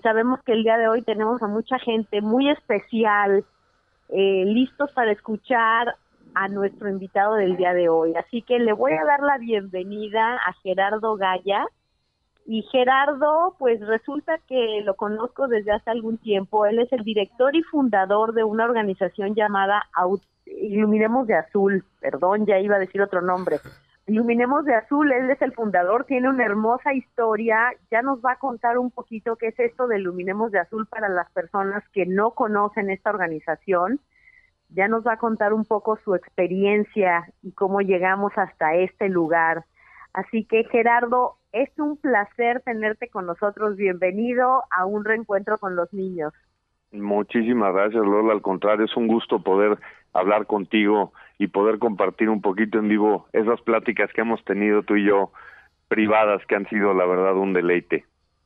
sabemos que el día de hoy tenemos a mucha gente muy especial, eh, listos para escuchar a nuestro invitado del día de hoy. Así que le voy a dar la bienvenida a Gerardo Gaya. Y Gerardo, pues resulta que lo conozco desde hace algún tiempo. Él es el director y fundador de una organización llamada Iluminemos de Azul. Perdón, ya iba a decir otro nombre. Iluminemos de Azul, él es el fundador, tiene una hermosa historia, ya nos va a contar un poquito qué es esto de Iluminemos de Azul para las personas que no conocen esta organización, ya nos va a contar un poco su experiencia y cómo llegamos hasta este lugar. Así que Gerardo, es un placer tenerte con nosotros, bienvenido a un reencuentro con los niños. Muchísimas gracias, Lola. Al contrario, es un gusto poder hablar contigo y poder compartir un poquito en vivo esas pláticas que hemos tenido tú y yo privadas que han sido la verdad un deleite.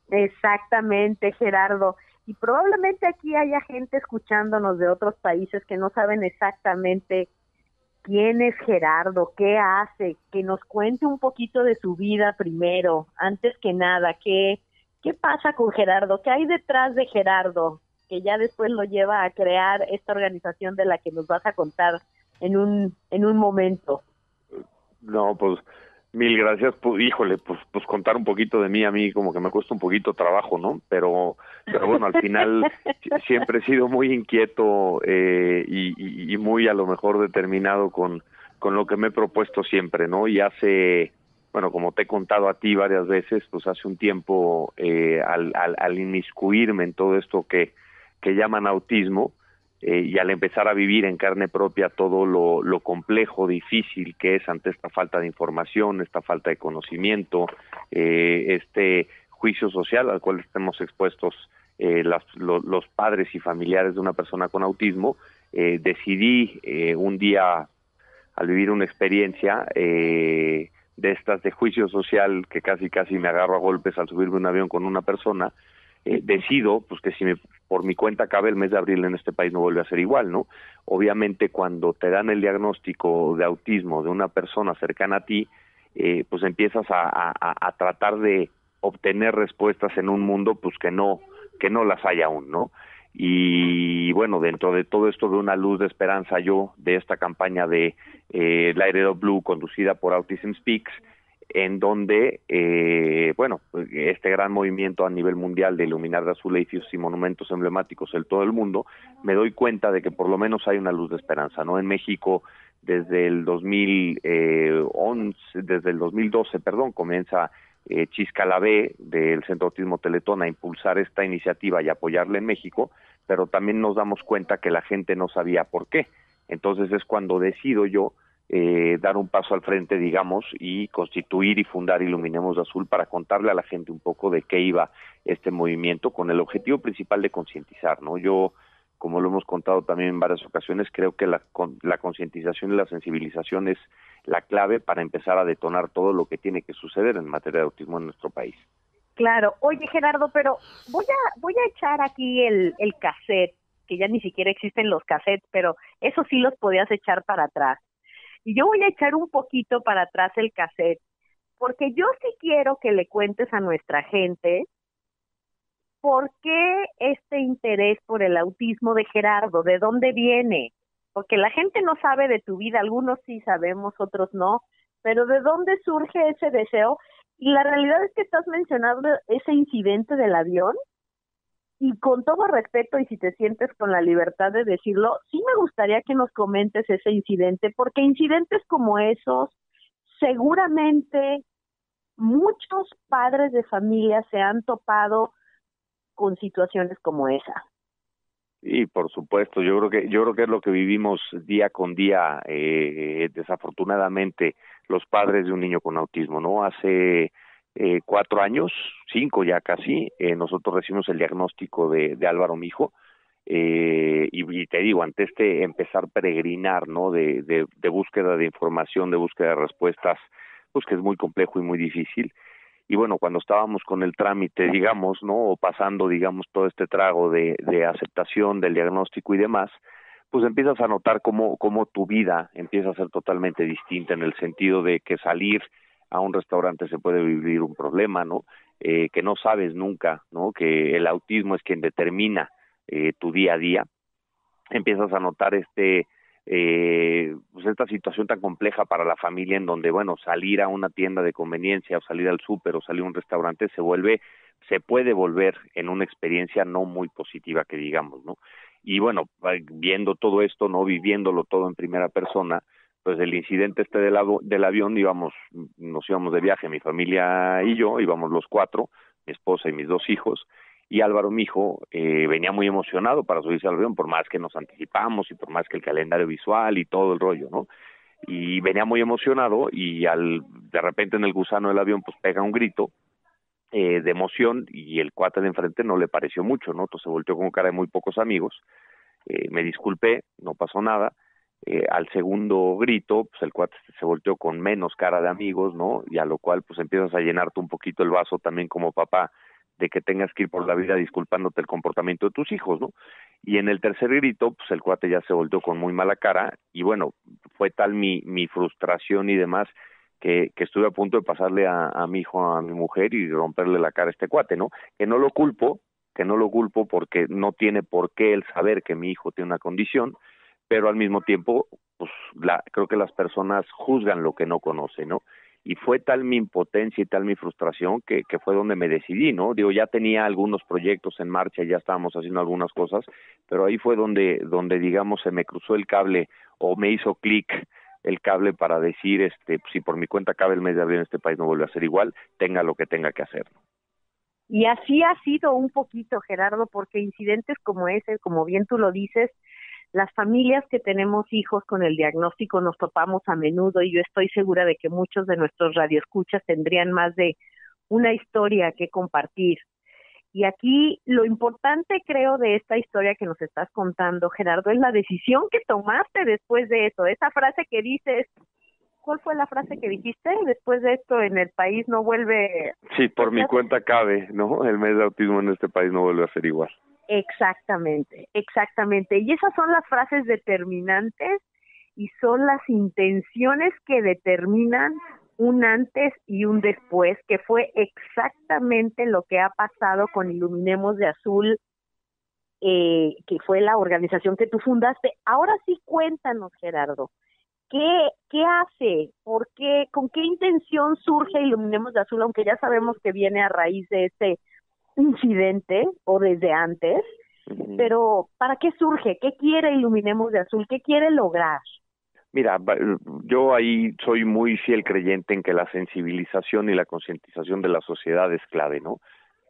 Exactamente, Gerardo. Y probablemente aquí haya gente escuchándonos de otros países que no saben exactamente quién es Gerardo, qué hace, que nos cuente un poquito de su vida primero, antes que nada, qué, qué pasa con Gerardo, qué hay detrás de Gerardo, que ya después lo lleva a crear esta organización de la que nos vas a contar en un, en un momento. No, pues mil gracias. Pues, híjole, pues, pues contar un poquito de mí a mí como que me cuesta un poquito trabajo, ¿no? Pero, pero bueno, al final siempre he sido muy inquieto eh, y, muy a lo mejor determinado con, con lo que me he propuesto siempre, ¿no? Y hace, bueno, como te he contado a ti varias veces, pues hace un tiempo eh, al, al, al inmiscuirme en todo esto que que llaman autismo eh, y al empezar a vivir en carne propia todo lo, complejo, difícil que es ante esta falta de información, esta falta de conocimiento, eh, este juicio social al cual estamos expuestos eh, las, los padres y familiares de una persona con autismo, decidí un día al vivir una experiencia de estas de juicio social que casi casi me agarro a golpes al subirme un avión con una persona, eh, decido pues que si me, por mi cuenta cabe el mes de abril en este país no vuelve a ser igual, ¿no? Obviamente cuando te dan el diagnóstico de autismo de una persona cercana a ti, eh, pues empiezas a, a, tratar de obtener respuestas en un mundo pues que no que no las hay aún, ¿no? Y bueno, dentro de todo esto de una luz de esperanza yo de esta campaña de eh, Light Blue conducida por Autism Speaks, en donde, eh, bueno, este gran movimiento a nivel mundial de iluminar de azul edificios y monumentos emblemáticos en todo el mundo, me doy cuenta de que por lo menos hay una luz de esperanza, ¿no? En México, desde el 2011, desde el 2012, perdón, comienza eh, Chiscalabé del Centro Autismo Teletón a impulsar esta iniciativa y apoyarla en México, pero también nos damos cuenta que la gente no sabía por qué. Entonces es cuando decido yo eh, dar un paso al frente, digamos, y constituir y fundar Iluminemos Azul para contarle a la gente un poco de qué iba este movimiento con el objetivo principal de concientizar, ¿no? Yo, como lo hemos contado también en varias ocasiones, creo que la, la concientización y la sensibilización es la clave para empezar a detonar todo lo que tiene que suceder en materia de autismo en nuestro país. Claro. Oye, Gerardo, pero voy a, voy a echar aquí el, el cassette, que ya ni siquiera existen los cassettes, pero eso sí los podías echar para atrás. Y yo voy a echar un poquito para atrás el cassette, porque yo sí quiero que le cuentes a nuestra gente por qué este interés por el autismo de Gerardo, de dónde viene, porque la gente no sabe de tu vida, algunos sí sabemos, otros no, pero de dónde surge ese deseo. Y la realidad es que estás mencionando ese incidente del avión y con todo respeto y si te sientes con la libertad de decirlo, sí me gustaría que nos comentes ese incidente, porque incidentes como esos, seguramente muchos padres de familia se han topado con situaciones como esa. Y por supuesto, yo creo que yo creo que es lo que vivimos día con día, eh, desafortunadamente, los padres de un niño con autismo, ¿no? Hace eh, cuatro años, cinco ya casi, eh, nosotros recibimos el diagnóstico de, de Álvaro Mijo, eh, y, te digo, ante este empezar a peregrinar, ¿no? De, de, de, búsqueda de información, de búsqueda de respuestas, pues que es muy complejo y muy difícil. Y bueno, cuando estábamos con el trámite, digamos, ¿no? O pasando, digamos, todo este trago de, de aceptación del diagnóstico y demás, pues empiezas a notar cómo, cómo tu vida empieza a ser totalmente distinta en el sentido de que salir a un restaurante se puede vivir un problema, ¿no? eh, que no sabes nunca, ¿no? Que el autismo es quien determina eh, tu día a día, empiezas a notar este eh, pues esta situación tan compleja para la familia en donde bueno salir a una tienda de conveniencia o salir al súper o salir a un restaurante se vuelve se puede volver en una experiencia no muy positiva que digamos no y bueno viendo todo esto no viviéndolo todo en primera persona pues el incidente este del, del avión íbamos nos íbamos de viaje mi familia y yo íbamos los cuatro mi esposa y mis dos hijos y Álvaro, mi hijo, eh, venía muy emocionado para subirse al avión, por más que nos anticipamos y por más que el calendario visual y todo el rollo, ¿no? Y venía muy emocionado y al de repente en el gusano del avión pues pega un grito eh, de emoción y el cuate de enfrente no le pareció mucho, ¿no? Entonces se volteó con cara de muy pocos amigos, eh, me disculpé, no pasó nada, eh, al segundo grito, pues el cuate se volteó con menos cara de amigos, ¿no? Y a lo cual pues empiezas a llenarte un poquito el vaso también como papá de que tengas que ir por la vida disculpándote el comportamiento de tus hijos, ¿no? Y en el tercer grito, pues el cuate ya se volteó con muy mala cara y bueno, fue tal mi, mi frustración y demás que, que estuve a punto de pasarle a, a mi hijo, a mi mujer y romperle la cara a este cuate, ¿no? Que no lo culpo, que no lo culpo porque no tiene por qué él saber que mi hijo tiene una condición, pero al mismo tiempo, pues la, creo que las personas juzgan lo que no conocen, ¿no? y fue tal mi impotencia y tal mi frustración que, fue donde me decidí, ¿no? Digo, ya tenía algunos proyectos en marcha, ya estábamos haciendo algunas cosas, pero ahí fue donde, donde digamos, se me cruzó el cable o me hizo clic el cable para decir, este, si por mi cuenta cabe el mes de abril en este país no vuelve a ser igual, tenga lo que tenga que hacer. Y así ha sido un poquito, Gerardo, porque incidentes como ese, como bien tú lo dices, las familias que tenemos hijos con el diagnóstico nos topamos a menudo y yo estoy segura de que muchos de nuestros radioescuchas tendrían más de una historia que compartir. Y aquí lo importante creo de esta historia que nos estás contando, Gerardo, es la decisión que tomaste después de eso, esa frase que dices, ¿cuál fue la frase que dijiste? Después de esto en el país no vuelve... Sí, por mi cuenta cabe, ¿no? El mes de autismo en este país no vuelve a ser igual. Exactamente, exactamente. Y esas son las frases determinantes y son las intenciones que determinan un antes y un después, que fue exactamente lo que ha pasado con Iluminemos de Azul, eh, que fue la organización que tú fundaste. Ahora sí cuéntanos, Gerardo, ¿qué, qué hace? ¿Por qué? ¿Con qué intención surge Iluminemos de Azul? Aunque ya sabemos que viene a raíz de este incidente o desde antes, pero ¿para qué surge? ¿Qué quiere Iluminemos de Azul? ¿Qué quiere lograr? Mira, yo ahí soy muy fiel creyente en que la sensibilización y la concientización de la sociedad es clave, ¿no?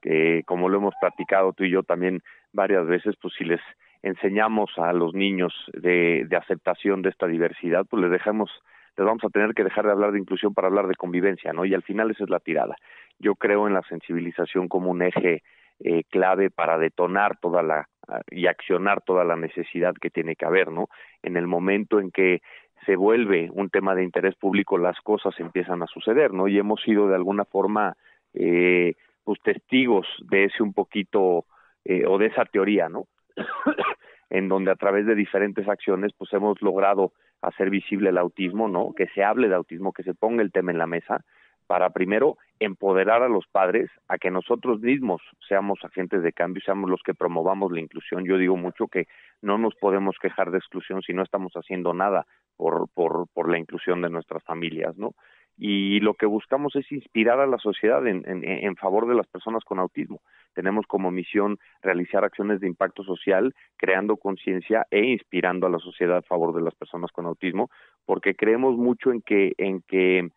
Que como lo hemos platicado tú y yo también varias veces, pues si les enseñamos a los niños de, de aceptación de esta diversidad, pues les dejamos les vamos a tener que dejar de hablar de inclusión para hablar de convivencia, ¿no? Y al final esa es la tirada. Yo creo en la sensibilización como un eje eh, clave para detonar toda la y accionar toda la necesidad que tiene que haber, ¿no? En el momento en que se vuelve un tema de interés público, las cosas empiezan a suceder, ¿no? Y hemos sido de alguna forma, eh, pues testigos de ese un poquito eh, o de esa teoría, ¿no? en donde a través de diferentes acciones, pues hemos logrado hacer visible el autismo, ¿no? Que se hable de autismo, que se ponga el tema en la mesa, para primero empoderar a los padres a que nosotros mismos seamos agentes de cambio, seamos los que promovamos la inclusión. Yo digo mucho que no nos podemos quejar de exclusión si no estamos haciendo nada por, por, por la inclusión de nuestras familias, ¿no? y lo que buscamos es inspirar a la sociedad en, en, en, favor de las personas con autismo. Tenemos como misión realizar acciones de impacto social, creando conciencia e inspirando a la sociedad a favor de las personas con autismo, porque creemos mucho en que, en que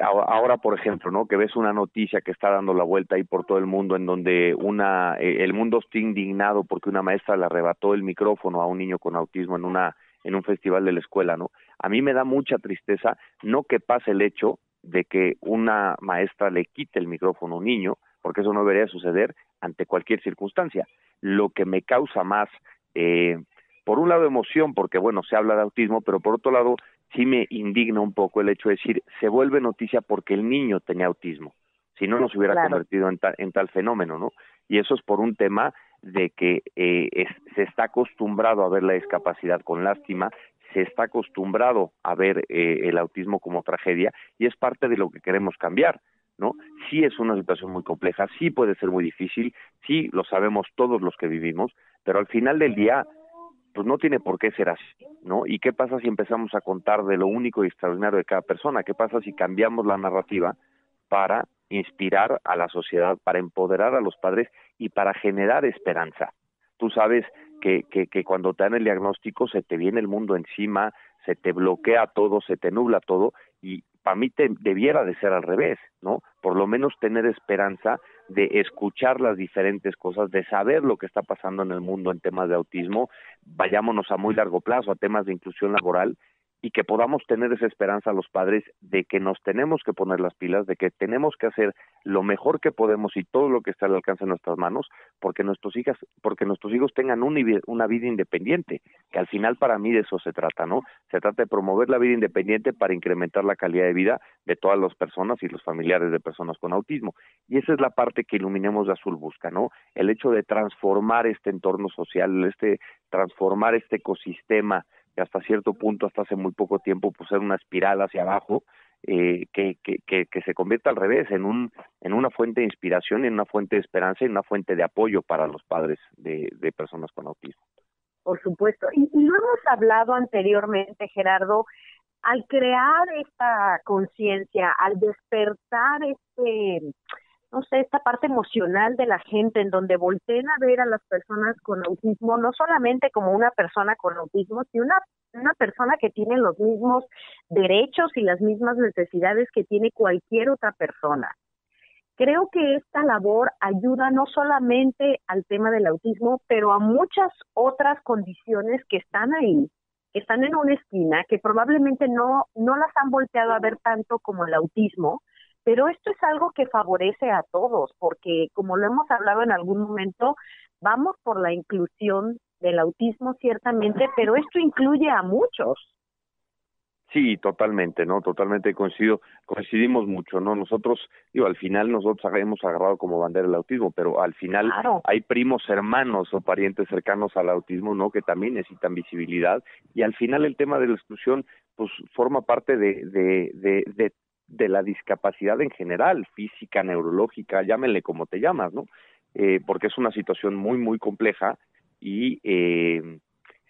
ahora, por ejemplo, ¿no? Que ves una noticia que está dando la vuelta ahí por todo el mundo, en donde una, eh, el mundo está indignado porque una maestra le arrebató el micrófono a un niño con autismo en una en un festival de la escuela, ¿no? A mí me da mucha tristeza no que pase el hecho de que una maestra le quite el micrófono a un niño, porque eso no debería suceder ante cualquier circunstancia. Lo que me causa más, eh, por un lado emoción, porque bueno, se habla de autismo, pero por otro lado sí me indigna un poco el hecho de decir, se vuelve noticia porque el niño tenía autismo, si no nos hubiera convertido en, en tal fenómeno, ¿no? Y eso es por un tema de que eh, se está acostumbrado a ver la discapacidad con lástima, se está acostumbrado a ver eh, el autismo como tragedia y es parte de lo que queremos cambiar. ¿no? Sí es una situación muy compleja, sí puede ser muy difícil, sí lo sabemos todos los que vivimos, pero al final del día, pues no tiene por qué ser así, ¿no? ¿Y qué pasa si empezamos a contar de lo único y extraordinario de cada persona? ¿Qué pasa si cambiamos la narrativa para inspirar a la sociedad, para empoderar a los padres y para generar esperanza? Tú sabes que, que, que cuando te dan el diagnóstico se te viene el mundo encima, se te bloquea todo, se te nubla todo y para mí te, debiera de ser al revés, ¿no? Por lo menos tener esperanza de escuchar las diferentes cosas, de saber lo que está pasando en el mundo en temas de autismo, vayámonos a muy largo plazo, a temas de inclusión laboral y que podamos tener esa esperanza a los padres de que nos tenemos que poner las pilas, de que tenemos que hacer lo mejor que podemos y todo lo que está al alcance de nuestras manos, porque nuestros hijas, porque nuestros hijos tengan una vida independiente, que al final para mí de eso se trata, ¿no? Se trata de promover la vida independiente para incrementar la calidad de vida de todas las personas y los familiares de personas con autismo. Y esa es la parte que Iluminemos de Azul busca, ¿no? El hecho de transformar este entorno social, este transformar este ecosistema que hasta cierto punto, hasta hace muy poco tiempo, pues era una espiral hacia abajo, eh, que, que, que, se convierta al revés, en, un, en una fuente de inspiración, en una fuente de esperanza y una fuente de apoyo para los padres de, de personas con autismo. Por supuesto. Y, y lo hemos hablado anteriormente, Gerardo, al crear esta conciencia, al despertar este no sé, esta parte emocional de la gente en donde volteen a ver a las personas con autismo no solamente como una persona con autismo, sino una, una persona que tiene los mismos derechos y las mismas necesidades que tiene cualquier otra persona. Creo que esta labor ayuda no solamente al tema del autismo, pero a muchas otras condiciones que están ahí, que están en una esquina, que probablemente no, no las han volteado a ver tanto como el autismo, pero esto es algo que favorece a todos, porque como lo hemos hablado en algún momento, vamos por la inclusión del autismo ciertamente, pero esto incluye a muchos. Sí, totalmente, ¿no? Totalmente coincido, coincidimos mucho, ¿no? Nosotros, digo, al final nosotros hemos agarrado como bandera el autismo, pero al final hay primos hermanos o parientes cercanos al autismo, ¿no? Que también necesitan visibilidad y al final el tema de la exclusión, pues forma parte de, de, de, de de la discapacidad en general, física, neurológica, llámenle como te llamas, ¿no? Eh, porque es una situación muy, muy compleja y eh,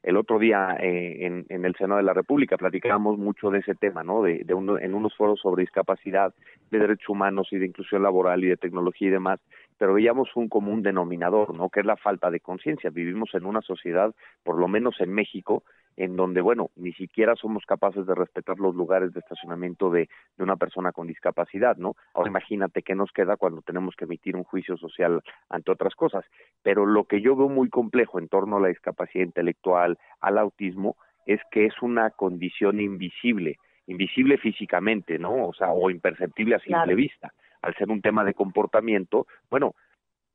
el otro día eh, en, el Senado de la República platicábamos mucho de ese tema, ¿no? De, de uno, en unos foros sobre discapacidad, de derechos humanos y de inclusión laboral y de tecnología y demás, pero veíamos un común denominador, ¿no? Que es la falta de conciencia. Vivimos en una sociedad, por lo menos en México, en donde, bueno, ni siquiera somos capaces de respetar los lugares de estacionamiento de, de una persona con discapacidad, ¿no? Ahora imagínate qué nos queda cuando tenemos que emitir un juicio social ante otras cosas. Pero lo que yo veo muy complejo en torno a la discapacidad intelectual, al autismo, es que es una condición invisible, invisible físicamente, ¿no? O sea, o imperceptible a simple vista. Al ser un tema de comportamiento, bueno,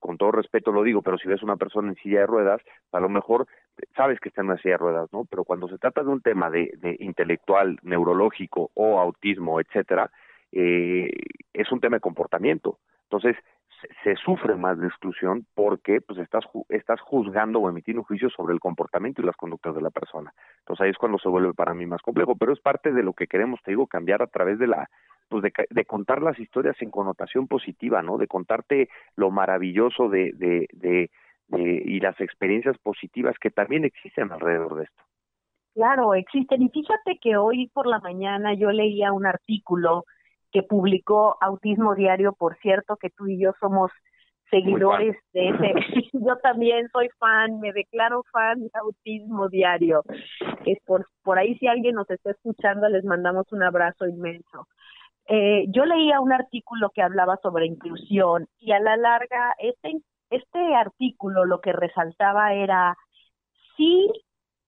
con todo respeto lo digo, pero si ves una persona en silla de ruedas, a lo mejor sabes que está en una silla de ruedas, ¿no? Pero cuando se trata de un tema de, de intelectual, neurológico o autismo, etcétera, eh, es un tema de comportamiento. Entonces, se, sufre más de exclusión porque pues estás estás juzgando o emitiendo un juicio sobre el comportamiento y las conductas de la persona. Entonces ahí es cuando se vuelve para mí más complejo, pero es parte de lo que queremos, te digo, cambiar a través de la pues de, de contar las historias en connotación positiva, ¿no? De contarte lo maravilloso de, de, de, de y las experiencias positivas que también existen alrededor de esto. Claro, existen. Y fíjate que hoy por la mañana yo leía un artículo que publicó Autismo Diario, por cierto, que tú y yo somos seguidores de ese. yo también soy fan, me declaro fan de Autismo Diario. Es por, por ahí si alguien nos está escuchando, les mandamos un abrazo inmenso. Eh, yo leía un artículo que hablaba sobre inclusión y a la larga este, este artículo lo que resaltaba era sí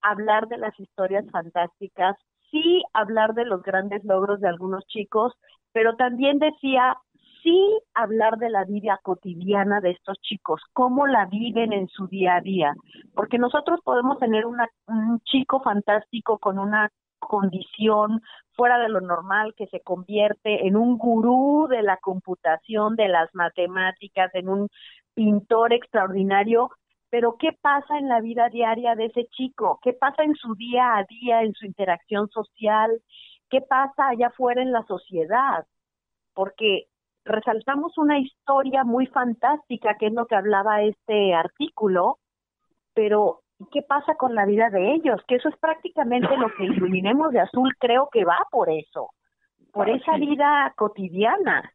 hablar de las historias fantásticas, sí hablar de los grandes logros de algunos chicos, pero también decía sí hablar de la vida cotidiana de estos chicos, cómo la viven en su día a día, porque nosotros podemos tener una, un chico fantástico con una condición fuera de lo normal que se convierte en un gurú de la computación, de las matemáticas, en un pintor extraordinario, pero ¿qué pasa en la vida diaria de ese chico? ¿Qué pasa en su día a día, en su interacción social? ¿Qué pasa allá afuera en la sociedad? Porque resaltamos una historia muy fantástica, que es lo que hablaba este artículo, pero ¿qué pasa con la vida de ellos? Que eso es prácticamente lo que Iluminemos de Azul creo que va por eso, por esa vida cotidiana.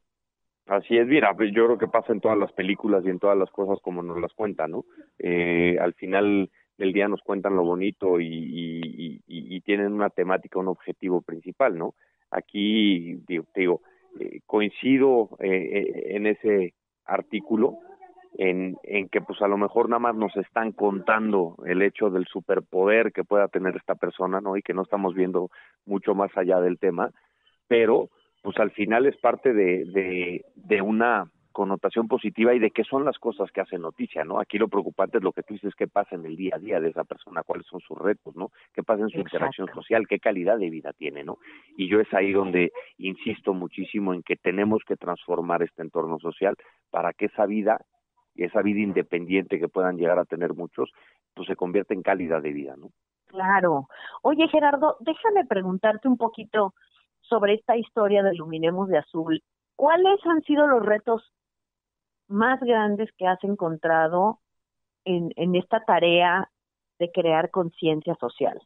Así es, mira, pues, yo creo que pasa en todas las películas y en todas las cosas como nos las cuentan, ¿no? Eh, al final del día nos cuentan lo bonito y, y, tienen una temática, un objetivo principal, ¿no? Aquí, digo, digo eh, coincido eh, en ese artículo, en, en que pues a lo mejor nada más nos están contando el hecho del superpoder que pueda tener esta persona, ¿no? Y que no estamos viendo mucho más allá del tema, pero pues al final es parte de, de, de una connotación positiva y de qué son las cosas que hacen noticia, ¿no? Aquí lo preocupante es lo que tú dices, qué pasa en el día a día de esa persona, cuáles son sus retos, ¿no? Qué pasa en su interacción social, qué calidad de vida tiene, ¿no? Y yo es ahí donde insisto muchísimo en que tenemos que transformar este entorno social para que esa vida y esa vida independiente que puedan llegar a tener muchos, pues se convierta en calidad de vida, ¿no? Claro. Oye, Gerardo, déjame preguntarte un poquito sobre esta historia de Luminemos de Azul. ¿Cuáles han sido los retos más grandes que has encontrado en, en esta tarea de crear conciencia social?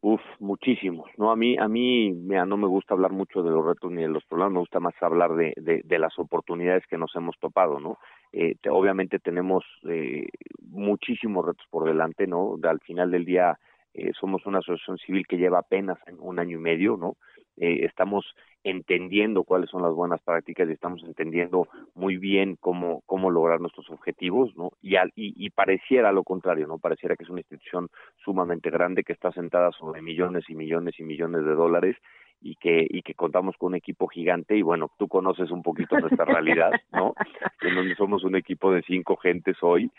Uf, muchísimos. No, a mí, a mí, mira, no me gusta hablar mucho de los retos ni de los problemas, me gusta más hablar de, de, de las oportunidades que nos hemos topado, ¿no? Eh, obviamente tenemos eh, muchísimos retos por delante, ¿no? al final del día eh, somos una asociación civil que lleva apenas un año y medio, ¿no? Eh, estamos entendiendo cuáles son las buenas prácticas y estamos entendiendo muy bien cómo, cómo lograr nuestros objetivos, ¿no? Y, al, y, y, pareciera lo contrario, ¿no? Pareciera que es una institución sumamente grande que está sentada sobre millones y millones y millones de dólares y que y que contamos con un equipo gigante y bueno tú conoces un poquito nuestra realidad no en donde somos un equipo de cinco gentes hoy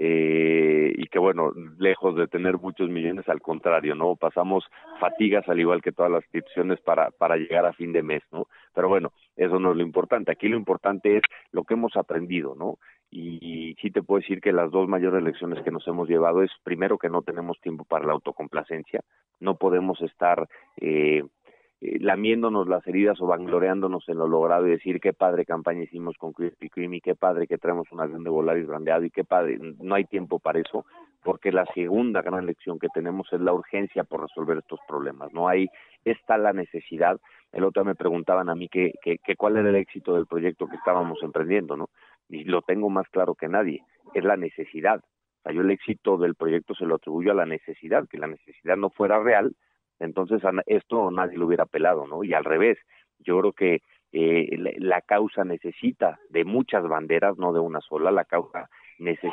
eh, y que bueno, lejos de tener muchos millones, al contrario, ¿no? Pasamos fatigas al igual que todas las instituciones para, para llegar a fin de mes, ¿no? Pero bueno, eso no es lo importante, aquí lo importante es lo que hemos aprendido, ¿no? Y, sí te puedo decir que las dos mayores lecciones que nos hemos llevado es primero que no tenemos tiempo para la autocomplacencia, no podemos estar eh, eh, lamiéndonos las heridas o vangloriándonos en lo logrado y decir qué padre campaña hicimos con Krispy Kreme qué padre que traemos un avión de Volaris brandeado y qué padre, no hay tiempo para eso, porque la segunda gran lección que tenemos es la urgencia por resolver estos problemas, no hay, está la necesidad, el otro me preguntaban a mí que, que, que cuál era el éxito del proyecto que estábamos emprendiendo, ¿no? Y lo tengo más claro que nadie, es la necesidad, o sea, yo el éxito del proyecto se lo atribuyo a la necesidad, que la necesidad no fuera real, entonces esto nadie lo hubiera pelado, ¿no? Y al revés, yo creo que eh, la causa necesita de muchas banderas, no de una sola, la causa,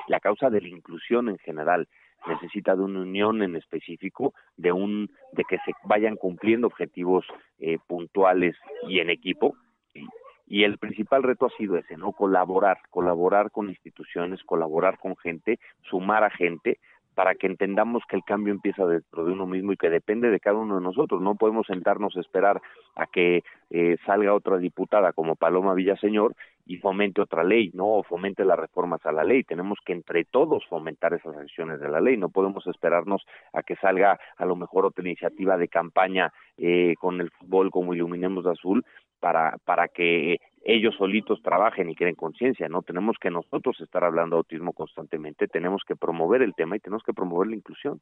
la causa de la inclusión en general necesita de una unión en específico, de un, de que se vayan cumpliendo objetivos eh, puntuales y en equipo. Y, y el principal reto ha sido ese, ¿no? Colaborar, colaborar con instituciones, colaborar con gente, sumar a gente, para que entendamos que el cambio empieza dentro de uno mismo y que depende de cada uno de nosotros. No podemos sentarnos a esperar a que eh, salga otra diputada como Paloma Villaseñor y fomente otra ley, no o fomente las reformas a la ley. Tenemos que entre todos fomentar esas acciones de la ley. No podemos esperarnos a que salga a lo mejor otra iniciativa de campaña eh, con el fútbol como Iluminemos Azul para, para que ellos solitos trabajen y creen conciencia, ¿no? Tenemos que nosotros estar hablando de autismo constantemente, tenemos que promover el tema y tenemos que promover la inclusión.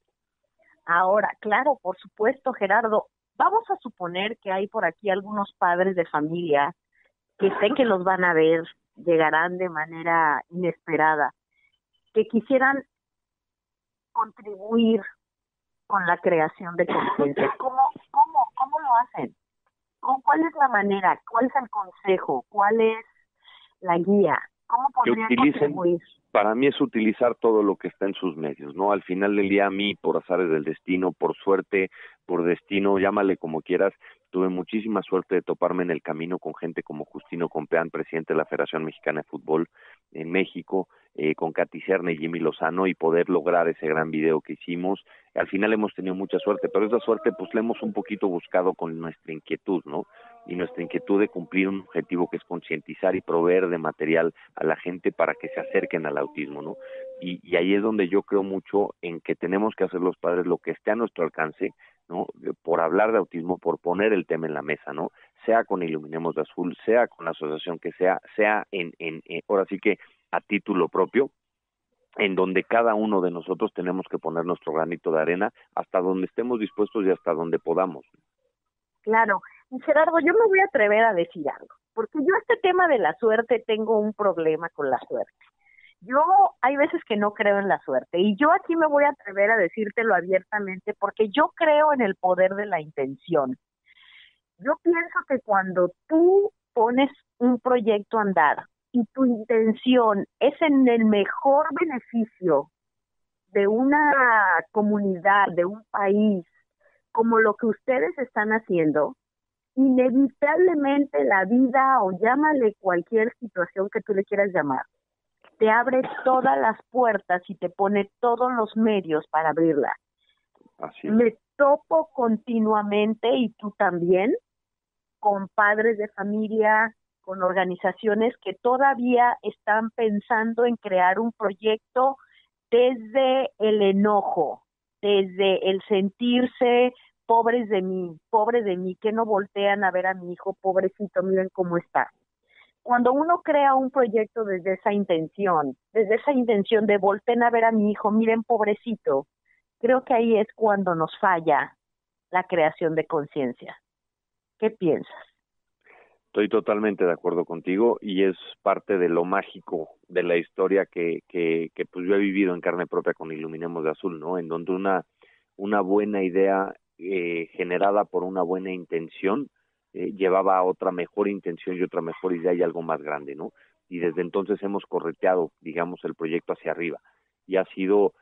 Ahora, claro, por supuesto, Gerardo, vamos a suponer que hay por aquí algunos padres de familia que sé que los van a ver, llegarán de manera inesperada, que quisieran contribuir con la creación de conciencia. ¿Cómo, cómo, ¿Cómo lo hacen? ¿Cuál es la manera? ¿Cuál es el consejo? ¿Cuál es la guía? ¿Cómo podrían contribuir? Para mí es utilizar todo lo que está en sus medios, ¿no? Al final del día, a mí, por azares del destino, por suerte, por destino, llámale como quieras, tuve muchísima suerte de toparme en el camino con gente como Justino Compeán, presidente de la Federación Mexicana de Fútbol en México, eh, con Katy Cerna y Jimmy Lozano y poder lograr ese gran video que hicimos. Al final hemos tenido mucha suerte, pero esa suerte pues la hemos un poquito buscado con nuestra inquietud, ¿no? Y nuestra inquietud de cumplir un objetivo que es concientizar y proveer de material a la gente para que se acerquen al autismo, ¿no? Y, y ahí es donde yo creo mucho en que tenemos que hacer los padres lo que esté a nuestro alcance, ¿no? Por hablar de autismo, por poner el tema en la mesa, ¿no? sea con Iluminemos de Azul, sea con la asociación que sea, sea en, ahora sí que a título propio, en donde cada uno de nosotros tenemos que poner nuestro granito de arena hasta donde estemos dispuestos y hasta donde podamos. Claro. Y Gerardo, yo me voy a atrever a decir algo, porque yo este tema de la suerte tengo un problema con la suerte. Yo hay veces que no creo en la suerte y yo aquí me voy a atrever a decírtelo abiertamente porque yo creo en el poder de la intención. Yo pienso que cuando tú pones un proyecto a andar y tu intención es en el mejor beneficio de una comunidad, de un país, como lo que ustedes están haciendo, inevitablemente la vida o llámale cualquier situación que tú le quieras llamar, te abre todas las puertas y te pone todos los medios para abrirla. Me topo continuamente y tú también con padres de familia, con organizaciones que todavía están pensando en crear un proyecto desde el enojo, desde el sentirse pobres de mí, pobres de mí, que no voltean a ver a mi hijo, pobrecito, miren cómo está. Cuando uno crea un proyecto desde esa intención, desde esa intención de volteen a ver a mi hijo, miren pobrecito, creo que ahí es cuando nos falla la creación de conciencia. ¿Qué piensas? Estoy totalmente de acuerdo contigo y es parte de lo mágico de la historia que, que, que pues yo he vivido en carne propia con Iluminemos de Azul, ¿no? En donde una, una buena idea eh, generada por una buena intención eh, llevaba a otra mejor intención y otra mejor idea y algo más grande, ¿no? Y desde entonces hemos correteado, digamos, el proyecto hacia arriba y ha sido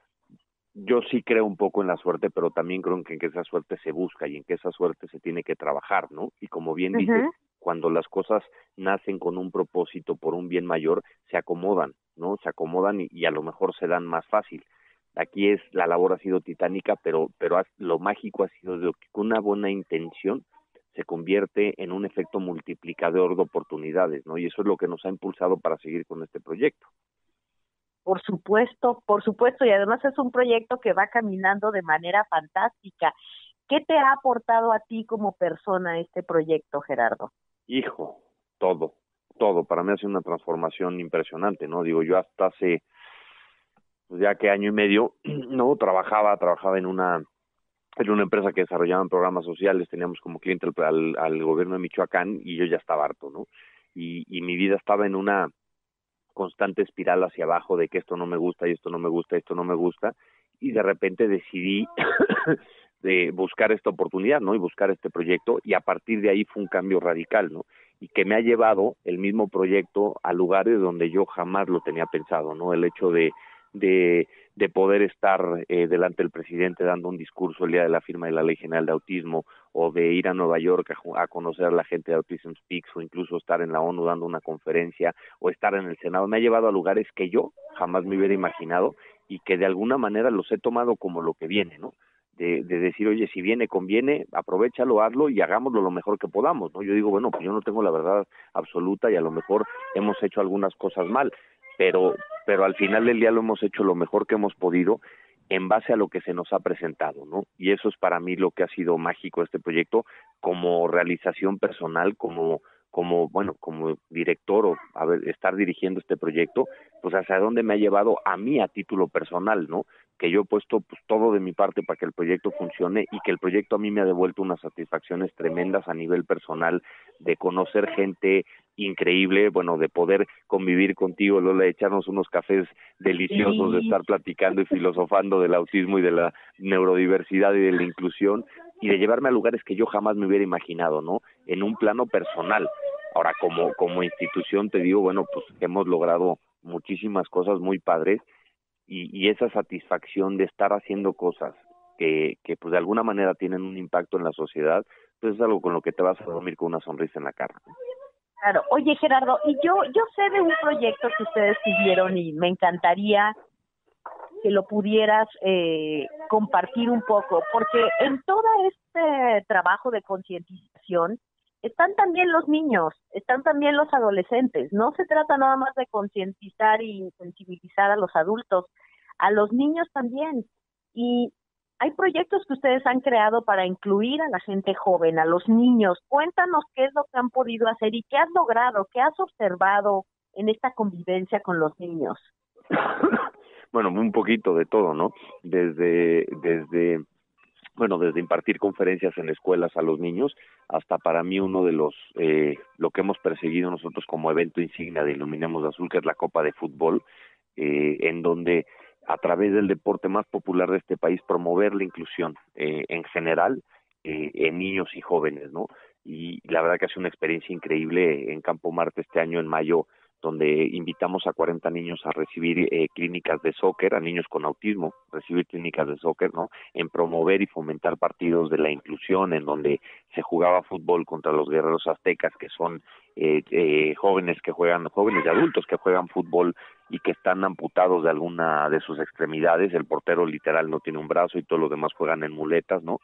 yo sí creo un poco en la suerte, pero también creo en que, esa suerte se busca y en que esa suerte se tiene que trabajar, ¿no? Y como bien dices, cuando las cosas nacen con un propósito por un bien mayor, se acomodan, ¿no? Se acomodan y, a lo mejor se dan más fácil. Aquí es la labor ha sido titánica, pero pero lo mágico ha sido de que una buena intención se convierte en un efecto multiplicador de oportunidades, ¿no? Y eso es lo que nos ha impulsado para seguir con este proyecto. Por supuesto, por supuesto, y además es un proyecto que va caminando de manera fantástica. ¿Qué te ha aportado a ti como persona este proyecto, Gerardo? Hijo, todo, todo. Para mí ha sido una transformación impresionante, ¿no? Digo, yo hasta hace, pues ya que año y medio, no, trabajaba, trabajaba en una en una empresa que desarrollaba programas sociales, teníamos como cliente al, gobierno de Michoacán y yo ya estaba harto, ¿no? Y, y mi vida estaba en una constante espiral hacia abajo de que esto no me gusta y esto no me gusta, esto no me gusta, y de repente decidí de buscar esta oportunidad, ¿no? Y buscar este proyecto y a partir de ahí fue un cambio radical, ¿no? Y que me ha llevado el mismo proyecto a lugares donde yo jamás lo tenía pensado, ¿no? El hecho de de, de poder estar eh, delante del presidente dando un discurso el día de la firma de la Ley General de Autismo o de ir a Nueva York a, a, conocer a la gente de Autism Speaks o incluso estar en la ONU dando una conferencia o estar en el Senado, me ha llevado a lugares que yo jamás me hubiera imaginado y que de alguna manera los he tomado como lo que viene, ¿no? De, decir, oye, si viene, conviene, aprovechalo, hazlo y hagámoslo lo mejor que podamos, ¿no? Yo digo, bueno, pues yo no tengo la verdad absoluta y a lo mejor hemos hecho algunas cosas mal, pero, pero al final del día lo hemos hecho lo mejor que hemos podido en base a lo que se nos ha presentado, ¿no? Y eso es para mí lo que ha sido mágico este proyecto como realización personal, como como bueno como director o a ver, estar dirigiendo este proyecto pues hacia dónde me ha llevado a mí a título personal no que yo he puesto pues, todo de mi parte para que el proyecto funcione y que el proyecto a mí me ha devuelto unas satisfacciones tremendas a nivel personal de conocer gente increíble, bueno, de poder convivir contigo, Lola, echarnos unos cafés deliciosos, de estar platicando y filosofando del autismo y de la neurodiversidad y de la inclusión y de llevarme a lugares que yo jamás me hubiera imaginado, ¿no? En un plano personal. Ahora, como, como institución te digo, bueno, pues hemos logrado muchísimas cosas muy padres y, esa satisfacción de estar haciendo cosas que, que pues de alguna manera tienen un impacto en la sociedad, pues es algo con lo que te vas a dormir con una sonrisa en la cara. Claro. Oye, Gerardo, y yo yo sé de un proyecto que ustedes tuvieron y me encantaría que lo pudieras eh, compartir un poco, porque en todo este trabajo de concientización están también los niños, están también los adolescentes. No se trata nada más de concientizar y sensibilizar a los adultos, a los niños también. Y hay proyectos que ustedes han creado para incluir a la gente joven, a los niños. Cuéntanos qué es lo que han podido hacer y qué has logrado, qué has observado en esta convivencia con los niños. bueno, un poquito de todo, ¿no? Desde, desde, bueno, desde impartir conferencias en escuelas a los niños hasta para mí uno de los, eh, lo que hemos perseguido nosotros como evento insignia de Iluminemos de Azul, que es la Copa de Fútbol, eh, en donde a través del deporte más popular de este país promover la inclusión eh, en general eh, en niños y jóvenes, ¿no? Y la verdad que ha sido una experiencia increíble en Campo Marte este año en mayo donde invitamos a 40 niños a recibir eh, clínicas de soccer, a niños con autismo, recibir clínicas de soccer, ¿no? En promover y fomentar partidos de la inclusión, en donde se jugaba fútbol contra los guerreros aztecas, que son eh, eh, jóvenes que juegan, jóvenes y adultos que juegan fútbol y que están amputados de alguna de sus extremidades, el portero literal no tiene un brazo y todos los demás juegan en muletas, ¿no?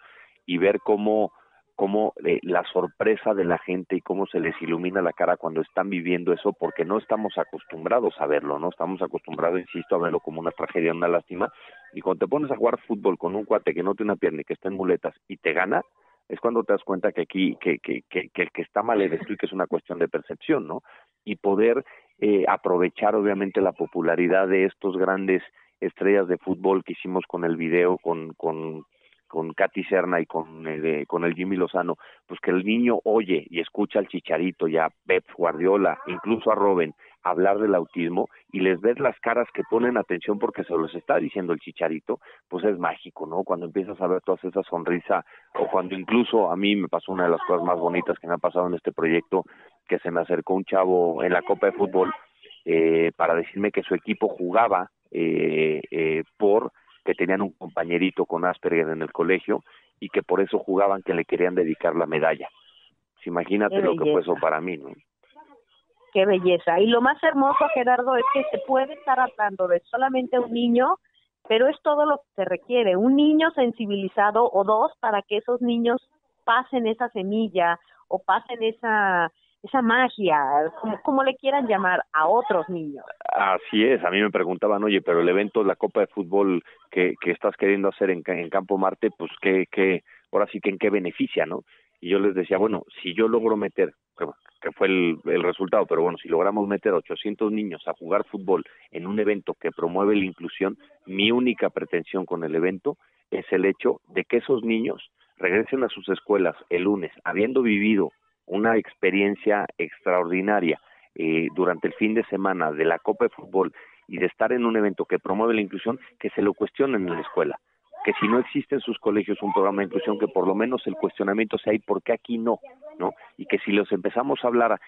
Y ver cómo cómo eh, la sorpresa de la gente y cómo se les ilumina la cara cuando están viviendo eso, porque no estamos acostumbrados a verlo, ¿no? Estamos acostumbrados, insisto, a verlo como una tragedia, una lástima, y cuando te pones a jugar fútbol con un cuate que no tiene una pierna y que está en muletas y te gana, es cuando te das cuenta que aquí, que, que, que, que el que está mal eres tú y que es una cuestión de percepción, ¿no? Y poder eh, aprovechar, obviamente, la popularidad de estos grandes estrellas de fútbol que hicimos con el video, con, con con Katy Serna y con, eh, con el Jimmy Lozano, pues que el niño oye y escucha al Chicharito ya Pep Guardiola, incluso a Robin, hablar del autismo y les ves las caras que ponen atención porque se los está diciendo el Chicharito, pues es mágico, ¿no? Cuando empiezas a ver toda esa sonrisa o cuando incluso a mí me pasó una de las cosas más bonitas que me ha pasado en este proyecto, que se me acercó un chavo en la Copa de Fútbol eh, para decirme que su equipo jugaba eh, eh, por que tenían un compañerito con Asperger en el colegio y que por eso jugaban que le querían dedicar la medalla. Pues imagínate lo que fue eso para mí, ¿no? Qué belleza. Y lo más hermoso, Gerardo, es que se puede estar hablando de solamente un niño, pero es todo lo que se requiere. Un niño sensibilizado o dos para que esos niños pasen esa semilla o pasen esa esa magia, como, le quieran llamar, a otros niños. Así es, a mí me preguntaban, oye, pero el evento, la Copa de Fútbol que, que estás queriendo hacer en, en Campo Marte, pues que, ahora sí que en qué beneficia, ¿no? Y yo les decía, bueno, si yo logro meter, que fue el, el resultado, pero bueno, si logramos meter 800 niños a jugar fútbol en un evento que promueve la inclusión, mi única pretensión con el evento es el hecho de que esos niños regresen a sus escuelas el lunes, habiendo vivido una experiencia extraordinaria eh, durante el fin de semana de la Copa de Fútbol y de estar en un evento que promueve la inclusión, que se lo cuestionen en la escuela. Que si no existe en sus colegios un programa de inclusión, que por lo menos el cuestionamiento sea, ¿y por qué aquí no? ¿no? Y que si los empezamos a hablar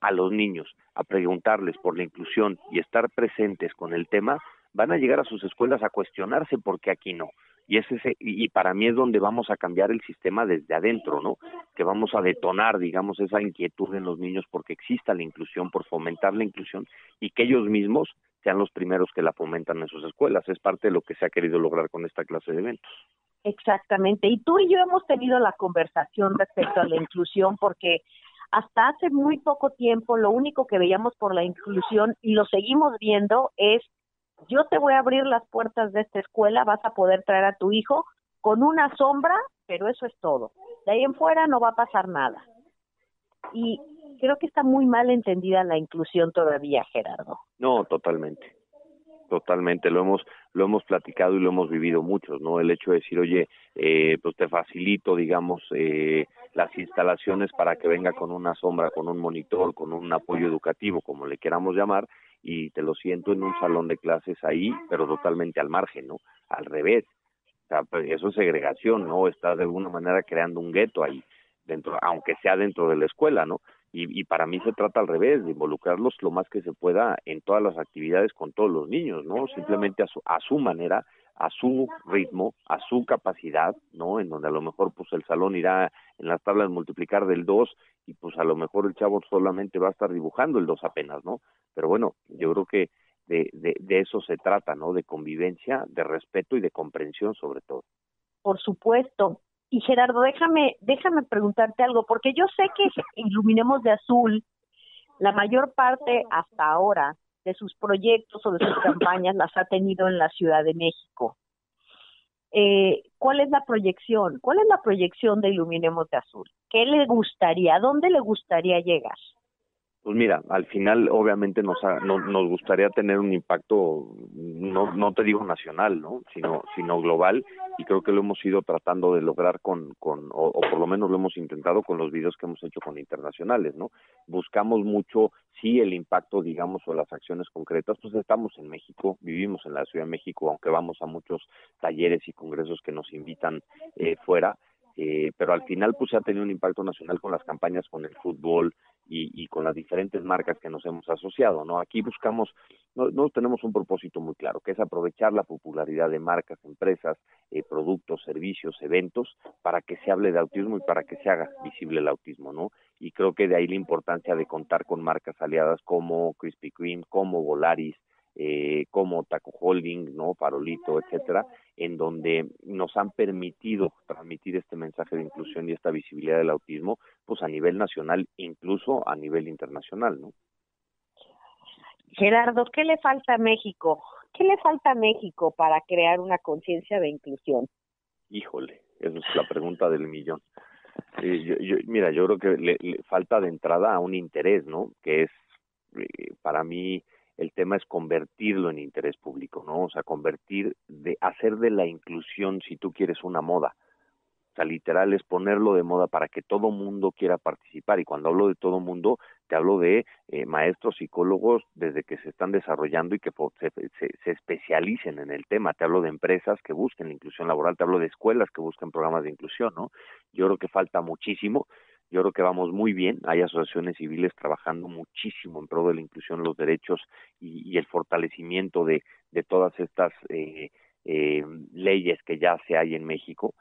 a los niños, a preguntarles por la inclusión y estar presentes con el tema, van a llegar a sus escuelas a cuestionarse por qué aquí no y ese y para mí es donde vamos a cambiar el sistema desde adentro, ¿no? Que vamos a detonar, digamos, esa inquietud en los niños porque exista la inclusión, por fomentar la inclusión y que ellos mismos sean los primeros que la fomentan en sus escuelas. Es parte de lo que se ha querido lograr con esta clase de eventos. Exactamente. Y tú y yo hemos tenido la conversación respecto a la inclusión porque hasta hace muy poco tiempo lo único que veíamos por la inclusión y lo seguimos viendo es yo te voy a abrir las puertas de esta escuela, vas a poder traer a tu hijo con una sombra, pero eso es todo. De ahí en fuera no va a pasar nada. Y creo que está muy mal entendida la inclusión todavía, Gerardo. No, totalmente. Totalmente, lo hemos lo hemos platicado y lo hemos vivido muchos, ¿no? El hecho de decir, oye, eh, pues te facilito, digamos, eh, las instalaciones para que venga con una sombra, con un monitor, con un apoyo educativo, como le queramos llamar, y te lo siento en un salón de clases ahí, pero totalmente al margen, ¿no? Al revés. Pues, eso es segregación, ¿no? Estás de alguna manera creando un gueto ahí, dentro, aunque sea dentro de la escuela, ¿no? Y, y para mí se trata al revés, de involucrarlos lo más que se pueda en todas las actividades con todos los niños, ¿no? Simplemente a su, a su manera, a su ritmo, a su capacidad, ¿no? En donde a lo mejor pues el salón irá en las tablas multiplicar del 2 y pues a lo mejor el chavo solamente va a estar dibujando el 2 apenas, ¿no? Pero bueno, yo creo que de, de, de eso se trata, ¿no? De convivencia, de respeto y de comprensión sobre todo. Por supuesto. Y Gerardo, déjame, déjame preguntarte algo, porque yo sé que Iluminemos de Azul, la mayor parte hasta ahora de sus proyectos o de sus campañas las ha tenido en la Ciudad de México. eh, ¿cuál es la proyección? ¿Cuál es la proyección de Iluminemos de Azul? ¿Qué le gustaría? ¿A dónde le gustaría llegar? Pues mira, al final obviamente nos, nos gustaría tener un impacto, no, no te digo nacional, ¿no? sino, sino global, y creo que lo hemos ido tratando de lograr con, con o, por lo menos lo hemos intentado con los videos que hemos hecho con internacionales, ¿no? Buscamos mucho, sí, el impacto, digamos, o las acciones concretas, pues estamos en México, vivimos en la Ciudad de México, aunque vamos a muchos talleres y congresos que nos invitan eh, fuera, eh, pero al final pues ha tenido un impacto nacional con las campañas con el fútbol y, y, con las diferentes marcas que nos hemos asociado, ¿no? Aquí buscamos, no, no, tenemos un propósito muy claro, que es aprovechar la popularidad de marcas, empresas, eh, productos, servicios, eventos, para que se hable de autismo y para que se haga visible el autismo, ¿no? Y creo que de ahí la importancia de contar con marcas aliadas como Krispy Kreme, como Volaris, eh, como Taco Holding, ¿no? Farolito, etcétera, en donde nos han permitido transmitir este mensaje de inclusión y esta visibilidad del autismo, pues a nivel nacional, incluso a nivel internacional, ¿no? Gerardo, ¿qué le falta a México? ¿Qué le falta a México para crear una conciencia de inclusión? Híjole, esa es la pregunta del millón. Eh, yo, mira, yo creo que le, le, falta de entrada a un interés, ¿no? Que es, eh, para mí, el tema es convertirlo en interés público, ¿no? O sea, convertir, de hacer de la inclusión, si tú quieres, una moda. O sea, literal es ponerlo de moda para que todo mundo quiera participar. Y cuando hablo de todo mundo, te hablo de eh, maestros, psicólogos, desde que se están desarrollando y que se, se, especialicen en el tema. Te hablo de empresas que busquen la inclusión laboral, te hablo de escuelas que busquen programas de inclusión, ¿no? Yo creo que falta muchísimo yo creo que vamos muy bien. Hay asociaciones civiles trabajando muchísimo en pro de la inclusión, los derechos y, el fortalecimiento de, de todas estas eh, eh, leyes que ya se hay en México,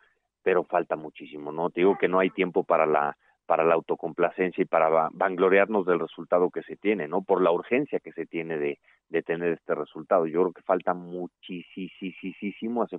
pero falta muchísimo, ¿no? Te digo que no hay tiempo para la para la autocomplacencia y para vangloriarnos del resultado que se tiene, ¿no? Por la urgencia que se tiene de, de tener este resultado. Yo creo que falta muchísimo, hace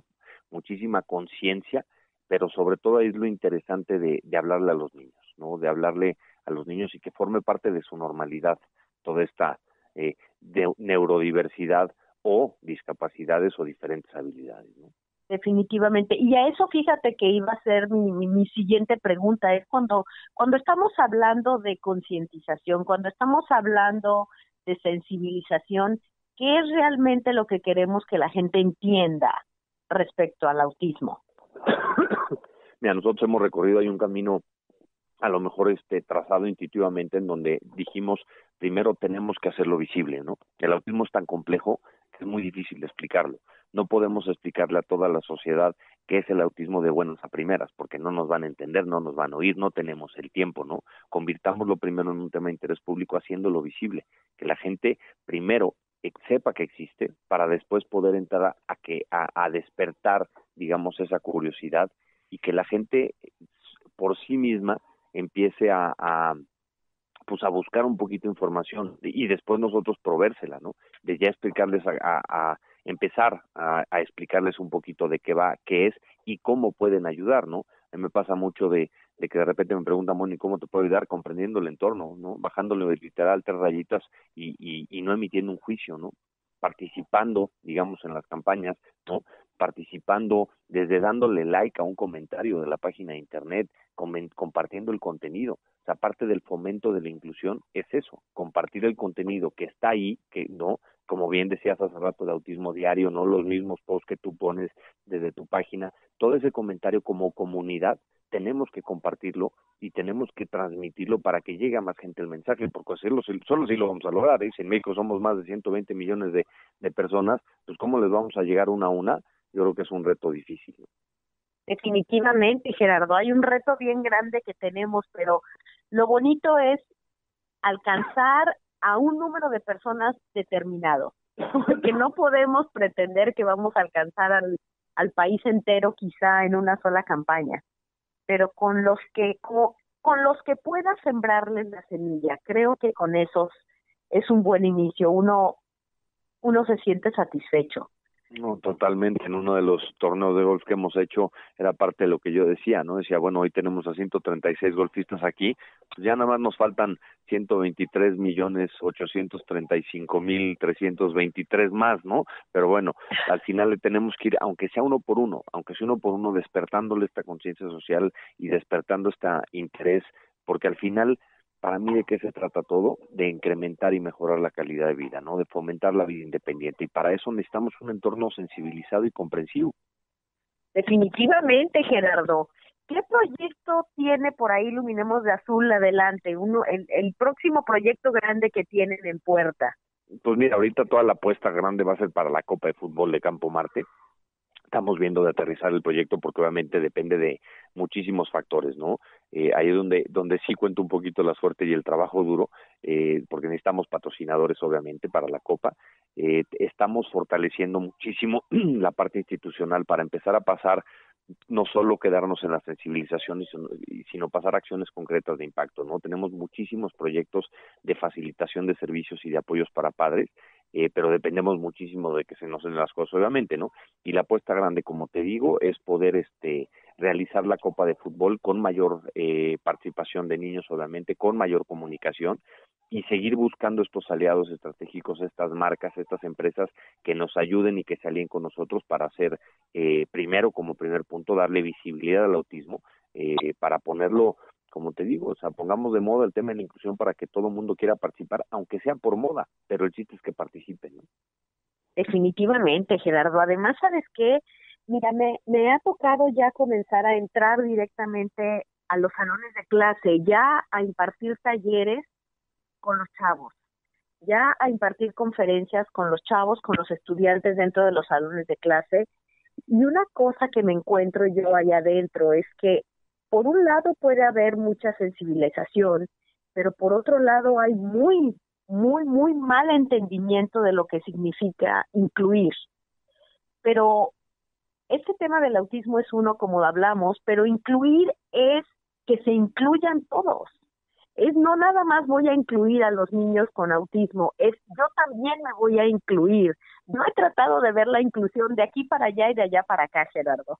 muchísima conciencia, pero sobre todo ahí es lo interesante de, de hablarle a los niños. ¿No? De hablarle a los niños y que forme parte de su normalidad toda esta eh, de neurodiversidad o discapacidades o diferentes habilidades, ¿no? Definitivamente. Y a eso fíjate que iba a ser mi, mi, mi siguiente pregunta, es cuando, cuando estamos hablando de concientización, cuando estamos hablando de sensibilización, ¿qué es realmente lo que queremos que la gente entienda respecto al autismo? Mira, nosotros hemos recorrido ahí un camino a lo mejor este trazado intuitivamente en donde dijimos primero tenemos que hacerlo visible, ¿no? El autismo es tan complejo que es muy difícil de explicarlo. No podemos explicarle a toda la sociedad qué es el autismo de buenas a primeras, porque no nos van a entender, no nos van a oír, no tenemos el tiempo, ¿no? Convirtámoslo primero en un tema de interés público haciéndolo visible, que la gente primero sepa que existe para después poder entrar a, que a, a despertar, digamos, esa curiosidad y que la gente por sí misma empiece a, pues a buscar un poquito de información y después nosotros provérsela, ¿no? De ya explicarles a, a, a empezar a, explicarles un poquito de qué va, qué es y cómo pueden ayudar, ¿no? A mí me pasa mucho de, que de repente me preguntan, Moni, ¿cómo te puedo ayudar? Comprendiendo el entorno, ¿no? Bajándole literal tres rayitas y, y, y no emitiendo un juicio, ¿no? Participando, digamos, en las campañas, ¿no? Participando desde dándole like a un comentario de la página de internet, compartiendo el contenido. O sea, parte del fomento de la inclusión es eso, compartir el contenido que está ahí, que no, como bien decías hace rato de autismo diario, no los mismos posts que tú pones desde tu página, todo ese comentario como comunidad tenemos que compartirlo y tenemos que transmitirlo para que llegue a más gente el mensaje, porque hacerlo, solo si lo vamos a lograr, ¿eh? si en México somos más de 120 millones de, de personas, pues cómo les vamos a llegar una a una, yo creo que es un reto difícil. Definitivamente, Gerardo, hay un reto bien grande que tenemos, pero lo bonito es alcanzar a un número de personas determinado, porque no podemos pretender que vamos a alcanzar al, al país entero quizá en una sola campaña, pero con los que con, con los que pueda sembrarles la semilla, creo que con esos es un buen inicio, uno uno se siente satisfecho No, totalmente. En uno de los torneos de golf que hemos hecho era parte de lo que yo decía, ¿no? Decía, bueno, hoy tenemos a 136 golfistas aquí, pues ya nada más nos faltan 123 millones 835 mil 323 más, ¿no? Pero bueno, al final le tenemos que ir, aunque sea uno por uno, aunque sea uno por uno, despertándole esta conciencia social y despertando este interés, porque al final para mí de qué se trata todo, de incrementar y mejorar la calidad de vida, ¿no? De fomentar la vida independiente y para eso necesitamos un entorno sensibilizado y comprensivo. Definitivamente, Gerardo. ¿Qué proyecto tiene por ahí Iluminemos de Azul adelante? Uno, el, el próximo proyecto grande que tienen en puerta. Pues mira, ahorita toda la apuesta grande va a ser para la Copa de Fútbol de Campo Marte estamos viendo de aterrizar el proyecto porque obviamente depende de muchísimos factores, ¿no? Eh, ahí es donde, donde sí cuento un poquito la suerte y el trabajo duro, eh, porque necesitamos patrocinadores obviamente para la Copa. Eh, estamos fortaleciendo muchísimo la parte institucional para empezar a pasar no solo quedarnos en la sensibilización, sino pasar acciones concretas de impacto, ¿no? Tenemos muchísimos proyectos de facilitación de servicios y de apoyos para padres eh, pero dependemos muchísimo de que se nos den las cosas, obviamente, ¿no? Y la apuesta grande, como te digo, es poder este realizar la Copa de Fútbol con mayor eh, participación de niños, obviamente, con mayor comunicación y seguir buscando estos aliados estratégicos, estas marcas, estas empresas que nos ayuden y que se alíen con nosotros para hacer, eh, primero, como primer punto, darle visibilidad al autismo, eh, para ponerlo como te digo, o sea, pongamos de moda el tema de la inclusión para que todo el mundo quiera participar, aunque sea por moda, pero el chiste es que participen. ¿no? Definitivamente, Gerardo. Además, ¿sabes qué? Mira, me, me ha tocado ya comenzar a entrar directamente a los salones de clase, ya a impartir talleres con los chavos, ya a impartir conferencias con los chavos, con los estudiantes dentro de los salones de clase. Y una cosa que me encuentro yo allá adentro es que por un lado puede haber mucha sensibilización, pero por otro lado hay muy, muy, muy mal entendimiento de lo que significa incluir. Pero este tema del autismo es uno, como hablamos, pero incluir es que se incluyan todos es no nada más voy a incluir a los niños con autismo, es yo también me voy a incluir. No he tratado de ver la inclusión de aquí para allá y de allá para acá, Gerardo.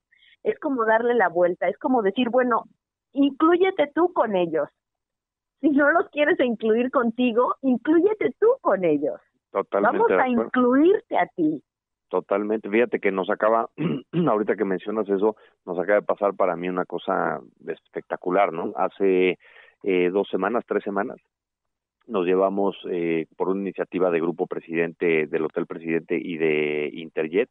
Es como darle la vuelta, es como decir, bueno, incluyete tú con ellos. Si no los quieres incluir contigo, incluyete tú con ellos. Totalmente. Vamos a incluirte a ti. Totalmente. Fíjate que nos acaba, ahorita que mencionas eso, nos acaba de pasar para mí una cosa espectacular, ¿no? Hace eh, dos semanas, tres semanas. Nos llevamos eh, por una iniciativa de Grupo Presidente, del Hotel Presidente y de Interjet,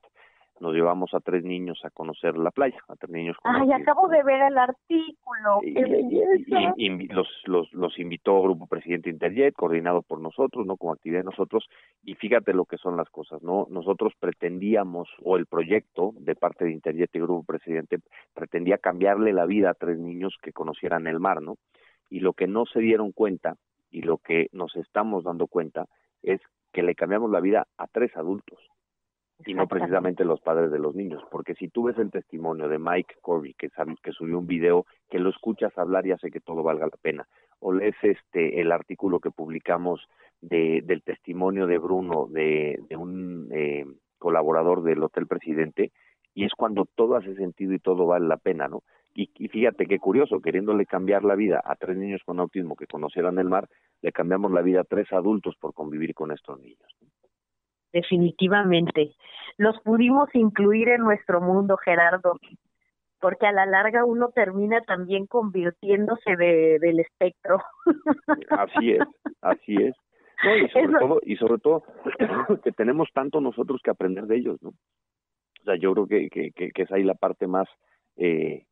nos llevamos a tres niños a conocer la playa, a tres niños. Ay, acabo de ver el artículo. Y, los, los, los invitó Grupo Presidente Interjet, coordinado por nosotros, ¿no? Como actividad de nosotros. Y fíjate lo que son las cosas, ¿no? Nosotros pretendíamos, o el proyecto de parte de Interjet y Grupo Presidente, pretendía cambiarle la vida a tres niños que conocieran el mar, ¿no? y lo que no se dieron cuenta y lo que nos estamos dando cuenta es que le cambiamos la vida a tres adultos y no precisamente los padres de los niños, porque si tú ves el testimonio de Mike Corby que, que subió un video, que lo escuchas hablar y hace que todo valga la pena, o lees este el artículo que publicamos de, del testimonio de Bruno, de, de un eh, colaborador del Hotel Presidente, y es cuando todo hace sentido y todo vale la pena, ¿no? Y, fíjate qué curioso, queriéndole cambiar la vida a tres niños con autismo que conocieran el mar, le cambiamos la vida a tres adultos por convivir con estos niños. Definitivamente. Los pudimos incluir en nuestro mundo, Gerardo, porque a la larga uno termina también convirtiéndose de, del espectro. Así es, así es. y sobre todo, y sobre todo que tenemos tanto nosotros que aprender de ellos, ¿no? O sea, yo creo que, que, que, que es ahí la parte más eh,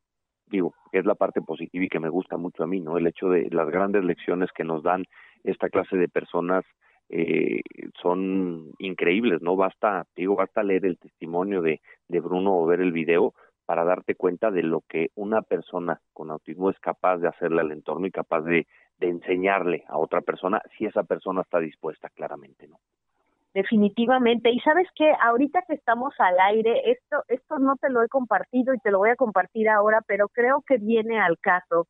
digo, que es la parte positiva y que me gusta mucho a mí, ¿no? El hecho de las grandes lecciones que nos dan esta clase de personas eh, son increíbles, ¿no? Basta, digo, basta leer el testimonio de, de Bruno o ver el video para darte cuenta de lo que una persona con autismo es capaz de hacerle al entorno y capaz de, enseñarle a otra persona si esa persona está dispuesta, claramente, ¿no? definitivamente. Y sabes que ahorita que estamos al aire, esto, esto no te lo he compartido y te lo voy a compartir ahora, pero creo que viene al caso.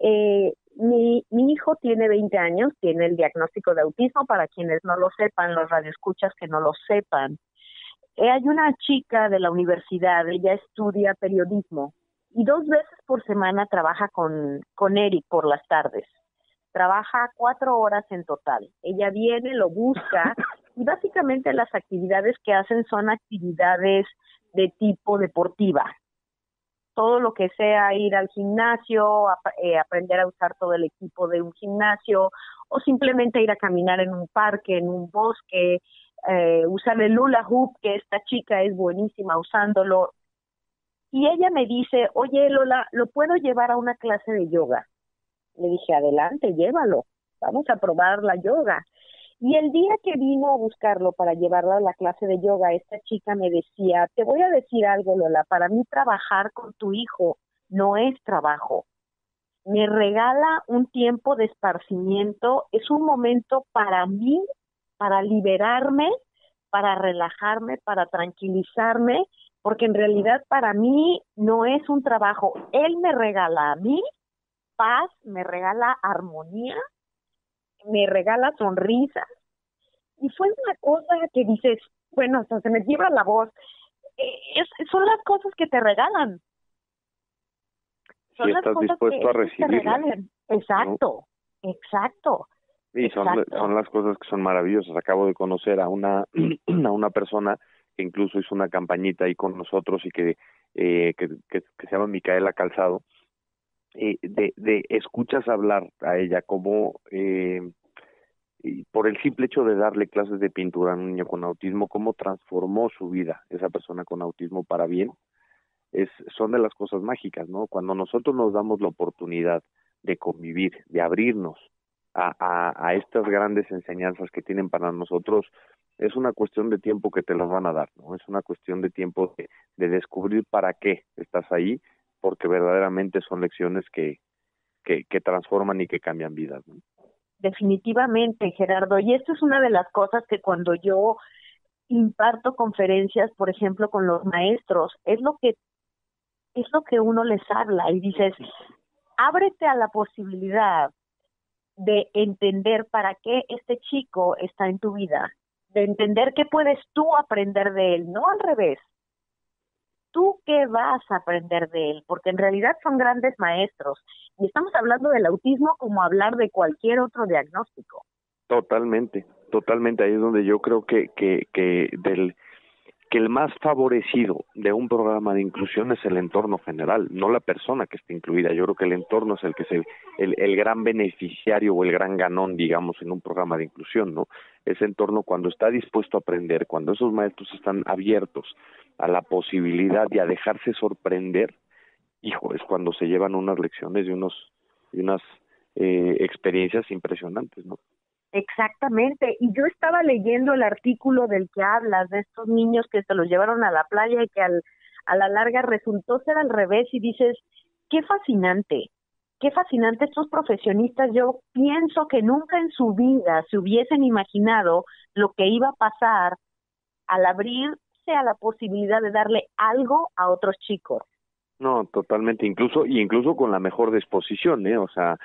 Eh, mi, mi hijo tiene 20 años, tiene el diagnóstico de autismo, para quienes no lo sepan, los radioescuchas que no lo sepan. Eh, hay una chica de la universidad, ella estudia periodismo y dos veces por semana trabaja con, con Eric por las tardes. Trabaja cuatro horas en total. Ella viene, lo busca y básicamente las actividades que hacen son actividades de tipo deportiva. Todo lo que sea ir al gimnasio, eh, aprender a usar todo el equipo de un gimnasio o simplemente ir a caminar en un parque, en un bosque, eh, usar el hula hoop, que esta chica es buenísima usándolo. Y ella me dice, oye Lola, ¿lo puedo llevar a una clase de yoga? Le dije, adelante, llévalo, vamos a probar la yoga. Y el día que vino a buscarlo para llevarlo a la clase de yoga, esta chica me decía, te voy a decir algo, Lola, para mí trabajar con tu hijo no es trabajo. Me regala un tiempo de esparcimiento, es un momento para mí, para liberarme, para relajarme, para tranquilizarme, porque en realidad para mí no es un trabajo. Él me regala a mí paz, me regala armonía me regala sonrisas. Y fue una cosa que dices, bueno, hasta se me quiebra la voz. Eh, son las cosas que te regalan. Son las cosas que, te regalan. Exacto, exacto. Y son, son las cosas que son maravillosas. Acabo de conocer a una, a una persona que incluso hizo una campañita ahí con nosotros y que, eh, que, que, que se llama Micaela Calzado eh, de, de escuchas hablar a ella como eh, y por el simple hecho de darle clases de pintura a un niño con autismo, cómo transformó su vida esa persona con autismo para bien, es, son de las cosas mágicas, ¿no? Cuando nosotros nos damos la oportunidad de convivir, de abrirnos a, estas grandes enseñanzas que tienen para nosotros, es una cuestión de tiempo que te las van a dar, ¿no? Es una cuestión de tiempo de, de descubrir para qué estás ahí porque verdaderamente son lecciones que, que, que transforman y que cambian vidas. Definitivamente, Gerardo. Y esto es una de las cosas que cuando yo imparto conferencias, por ejemplo, con los maestros, es lo que es lo que uno les habla y dices, ábrete a la posibilidad de entender para qué este chico está en tu vida, de entender qué puedes tú aprender de él, no al revés, tú qué vas a aprender de él, porque en realidad son grandes maestros. Y estamos hablando del autismo como hablar de cualquier otro diagnóstico. Totalmente, totalmente. Ahí es donde yo creo que, que, que del que el más favorecido de un programa de inclusión es el entorno general, no la persona que esté incluida. Yo creo que el entorno es el que es el, el, gran beneficiario o el gran ganón, digamos, en un programa de inclusión, ¿no? Ese entorno cuando está dispuesto a aprender, cuando esos maestros están abiertos a la posibilidad y a dejarse sorprender, hijo, es cuando se llevan unas lecciones y unos y unas eh, experiencias impresionantes, ¿no? Exactamente, y yo estaba leyendo el artículo del que hablas, de estos niños que se los llevaron a la playa y que al, a la larga resultó ser al revés y dices, qué fascinante, qué fascinante estos profesionistas, yo pienso que nunca en su vida se hubiesen imaginado lo que iba a pasar al abrir a la posibilidad de darle algo a otros chicos. No, totalmente, incluso y incluso con la mejor disposición, ¿eh? O sea,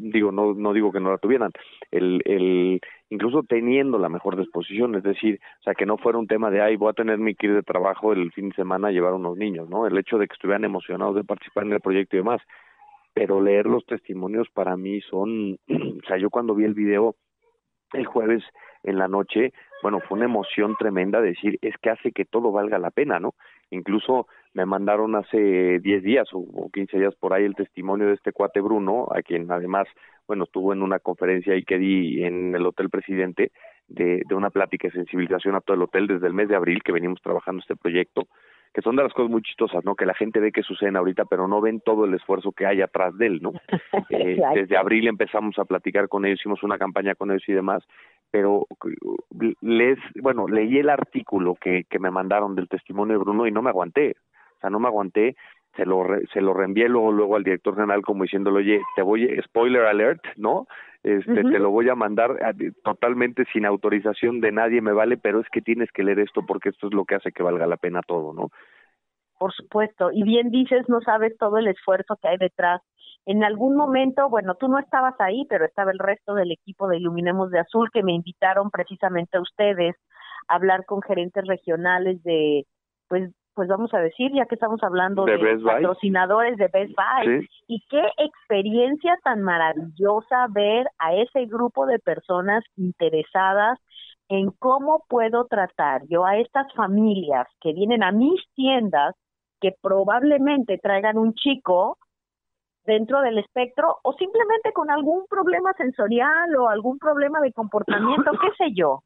digo no no digo que no la tuvieran, el el incluso teniendo la mejor disposición, es decir, o sea, que no fuera un tema de ay, voy a tener mi kit de trabajo el fin de semana a llevar a unos niños, ¿no? El hecho de que estuvieran emocionados de participar en el proyecto y demás, pero leer los testimonios para mí son, o sea, yo cuando vi el video el jueves en la noche, bueno, fue una emoción tremenda decir, es que hace que todo valga la pena, ¿no? Incluso me mandaron hace 10 días o, 15 días por ahí el testimonio de este cuate Bruno, a quien además, bueno, estuvo en una conferencia ahí que di en el Hotel Presidente de, de una plática de sensibilización a todo el hotel desde el mes de abril que venimos trabajando este proyecto que son de las cosas muy chistosas, ¿no? Que la gente ve que suceden ahorita, pero no ven todo el esfuerzo que hay atrás de él, ¿no? Eh, desde abril empezamos a platicar con ellos, hicimos una campaña con ellos y demás, pero les, bueno, leí el artículo que, que me mandaron del testimonio de Bruno y no me aguanté, o sea, no me aguanté, se lo, se lo reenvié luego, luego al director general como diciéndole, oye, te voy, spoiler alert, ¿no? Este, te lo voy a mandar totalmente sin autorización de nadie, me vale, pero es que tienes que leer esto porque esto es lo que hace que valga la pena todo, ¿no? Por supuesto, y bien dices, no sabes todo el esfuerzo que hay detrás En algún momento, bueno, tú no estabas ahí, pero estaba el resto del equipo de Iluminemos de Azul que me invitaron precisamente a ustedes a hablar con gerentes regionales de, pues, pues vamos a decir, ya que estamos hablando de, patrocinadores de Best Buy, y qué experiencia tan maravillosa ver a ese grupo de personas interesadas en cómo puedo tratar yo a estas familias que vienen a mis tiendas que probablemente traigan un chico dentro del espectro o simplemente con algún problema sensorial o algún problema de comportamiento, qué sé yo.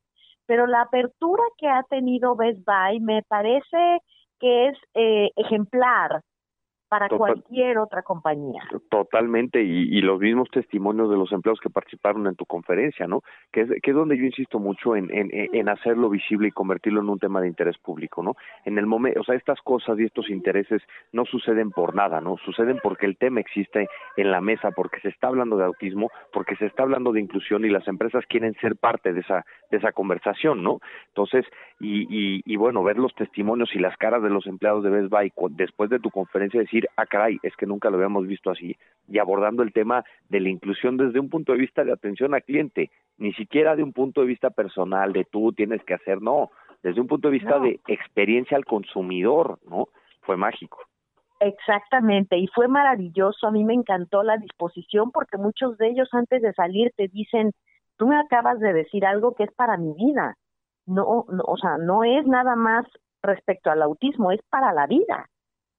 Pero la apertura que ha tenido Best Buy me parece que es eh, ejemplar para cualquier otra compañía. Totalmente, y, los mismos testimonios de los empleados que participaron en tu conferencia, ¿no? Que es, que es donde yo insisto mucho en, en, en, hacerlo visible y convertirlo en un tema de interés público, ¿no? En el momento, o sea, estas cosas y estos intereses no suceden por nada, ¿no? Suceden porque el tema existe en la mesa, porque se está hablando de autismo, porque se está hablando de inclusión y las empresas quieren ser parte de esa, de esa conversación, ¿no? Entonces, y, y, y bueno, ver los testimonios y las caras de los empleados de Best Buy después de tu conferencia, decir, ah, caray, es que nunca lo habíamos visto así, y abordando el tema de la inclusión desde un punto de vista de atención al cliente, ni siquiera de un punto de vista personal, de tú tienes que hacer, no, desde un punto de vista de experiencia al consumidor, ¿no? Fue mágico. Exactamente, y fue maravilloso, a mí me encantó la disposición porque muchos de ellos antes de salir te dicen, tú me acabas de decir algo que es para mi vida, no, no o sea, no es nada más respecto al autismo, es para la vida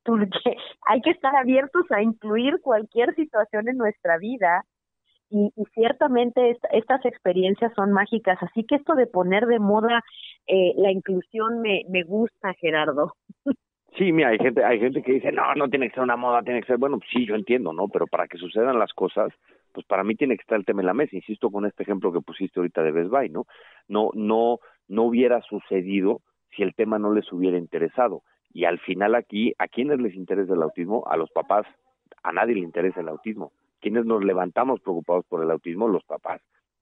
porque hay que estar abiertos a incluir cualquier situación en nuestra vida y, ciertamente estas experiencias son mágicas, así que esto de poner de moda eh, la inclusión me, me gusta, Gerardo. Sí, mira, hay gente, hay gente que dice, no, no tiene que ser una moda, tiene que ser, bueno, sí, yo entiendo, ¿no? Pero para que sucedan las cosas, pues para mí tiene que estar el tema en la mesa, insisto con este ejemplo que pusiste ahorita de Best Buy, ¿no? No, no, no hubiera sucedido si el tema no les hubiera interesado. Y al final aquí, ¿a quiénes les interesa el autismo? A los papás. A nadie le interesa el autismo. ¿Quiénes nos levantamos preocupados por el autismo? Los papás.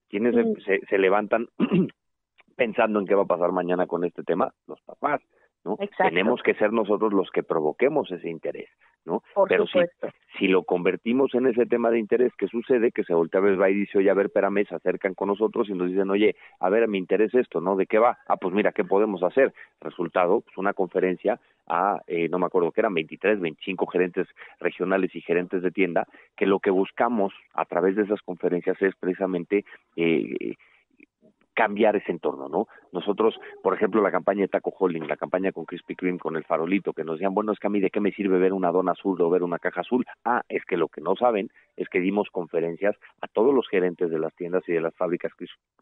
¿Quiénes se, se levantan pensando en qué va a pasar mañana con este tema? Los papás. ¿No? Tenemos que ser nosotros los que provoquemos ese interés, ¿no? Pero si, si, lo convertimos en ese tema de interés, ¿qué sucede? Que se voltea a va y dice, oye, a ver, espérame, se acercan con nosotros y nos dicen, oye, a ver, me interesa esto, ¿no? ¿De qué va? Ah, pues mira, ¿qué podemos hacer? Resultado, pues una conferencia a, eh, no me acuerdo que eran 23, 25 gerentes regionales y gerentes de tienda, que lo que buscamos a través de esas conferencias es precisamente eh, cambiar ese entorno, ¿no? Nosotros, por ejemplo, la campaña de Taco Holding, la campaña con Krispy Kreme, con el farolito, que nos decían, bueno, es que a mí de qué me sirve ver una dona azul o ver una caja azul. Ah, es que lo que no saben es que dimos conferencias a todos los gerentes de las tiendas y de las fábricas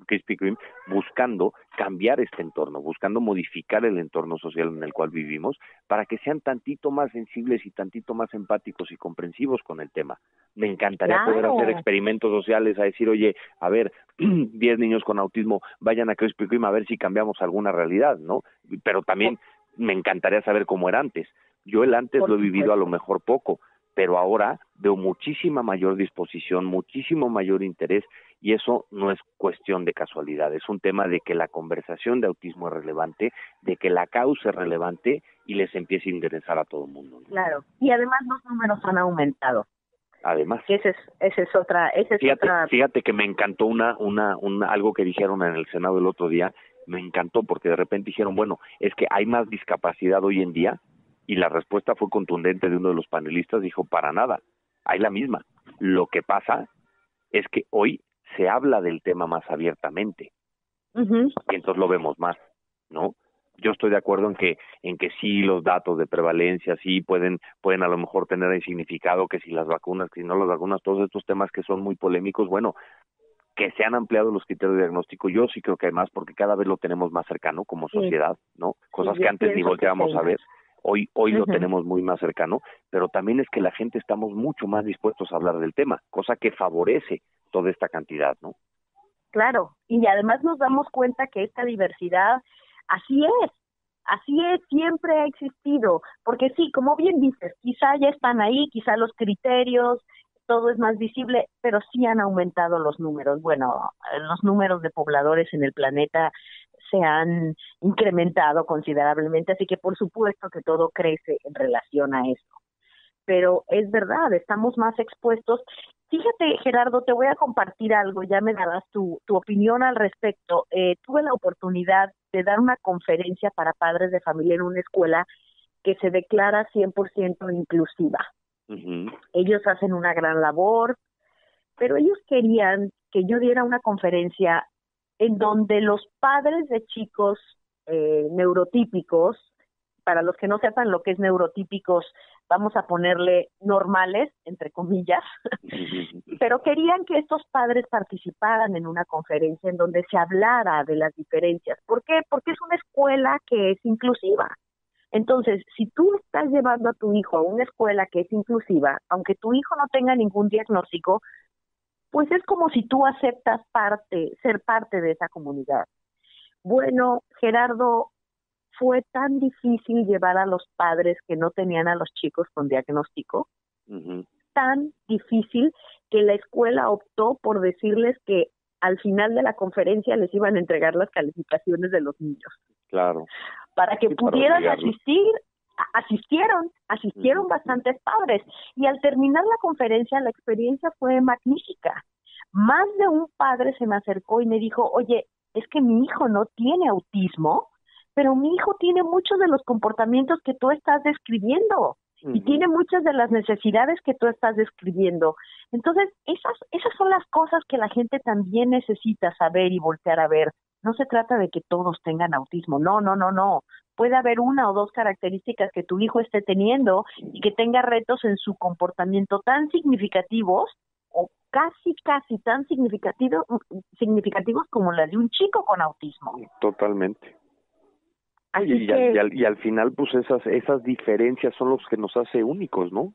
Krispy Kreme buscando cambiar este entorno, buscando modificar el entorno social en el cual vivimos para que sean tantito más sensibles y tantito más empáticos y comprensivos con el tema. Me encantaría poder hacer experimentos sociales a decir, oye, a ver, 10 niños con autismo vayan a Krispy Kreme a ver si cambiamos alguna realidad, ¿no? Pero también me encantaría saber cómo era antes. Yo el antes lo he vivido a lo mejor poco, pero ahora veo muchísima mayor disposición, muchísimo mayor interés y eso no es cuestión de casualidad, es un tema de que la conversación de autismo es relevante, de que la causa es relevante y les empiece a interesar a todo el mundo. Claro, y además los números han aumentado además. Ese es, es otra, fíjate que me encantó una, una, una, algo que dijeron en el Senado el otro día, me encantó porque de repente dijeron, bueno, es que hay más discapacidad hoy en día y la respuesta fue contundente de uno de los panelistas, dijo, para nada, hay la misma. Lo que pasa es que hoy se habla del tema más abiertamente y entonces lo vemos más, ¿no? yo estoy de acuerdo en que en que sí los datos de prevalencia sí pueden pueden a lo mejor tener el significado que si las vacunas que si no las vacunas todos estos temas que son muy polémicos bueno que se han ampliado los criterios de diagnóstico yo sí creo que además porque cada vez lo tenemos más cercano como sociedad no cosas que antes ni volteábamos a ver hoy hoy lo tenemos muy más cercano pero también es que la gente estamos mucho más dispuestos a hablar del tema cosa que favorece toda esta cantidad no claro y además nos damos cuenta que esta diversidad Así es, así es, siempre ha existido, porque sí, como bien dices, quizá ya están ahí, quizá los criterios, todo es más visible, pero sí han aumentado los números. Bueno, los números de pobladores en el planeta se han incrementado considerablemente, así que por supuesto que todo crece en relación a eso. pero es verdad, estamos más expuestos. Fíjate, Gerardo, te voy a compartir algo, ya me darás tu, tu opinión al respecto. Eh, tuve la oportunidad de dar una conferencia para padres de familia en una escuela que se declara 100% inclusiva. Ellos hacen una gran labor, pero ellos querían que yo diera una conferencia en donde los padres de chicos eh, neurotípicos, para los que no sepan lo que es neurotípicos, vamos a ponerle normales, entre comillas, pero querían que estos padres participaran en una conferencia en donde se hablara de las diferencias. ¿Por qué? Porque es una escuela que es inclusiva. Entonces, si tú estás llevando a tu hijo a una escuela que es inclusiva, aunque tu hijo no tenga ningún diagnóstico, pues es como si tú aceptas parte, ser parte de esa comunidad. Bueno, Gerardo, fue tan difícil llevar a los padres que no tenían a los chicos con diagnóstico, tan difícil que la escuela optó por decirles que al final de la conferencia les iban a entregar las calificaciones de los niños. Claro. Para que pudieran asistir, asistieron, asistieron bastantes padres y al terminar la conferencia la experiencia fue magnífica. Más de un padre se me acercó y me dijo, oye, es que mi hijo no tiene autismo, pero mi hijo tiene muchos de los comportamientos que tú estás describiendo y tiene muchas de las necesidades que tú estás describiendo. Entonces, esas, esas son las cosas que la gente también necesita saber y voltear a ver. No se trata de que todos tengan autismo, no, no, no, no. Puede haber una o dos características que tu hijo esté teniendo y que tenga retos en su comportamiento tan significativos o casi, casi tan significativos, significativos como las de un chico con autismo. Totalmente y, al, y, al, final, pues esas, esas diferencias son los que nos hace únicos, ¿no?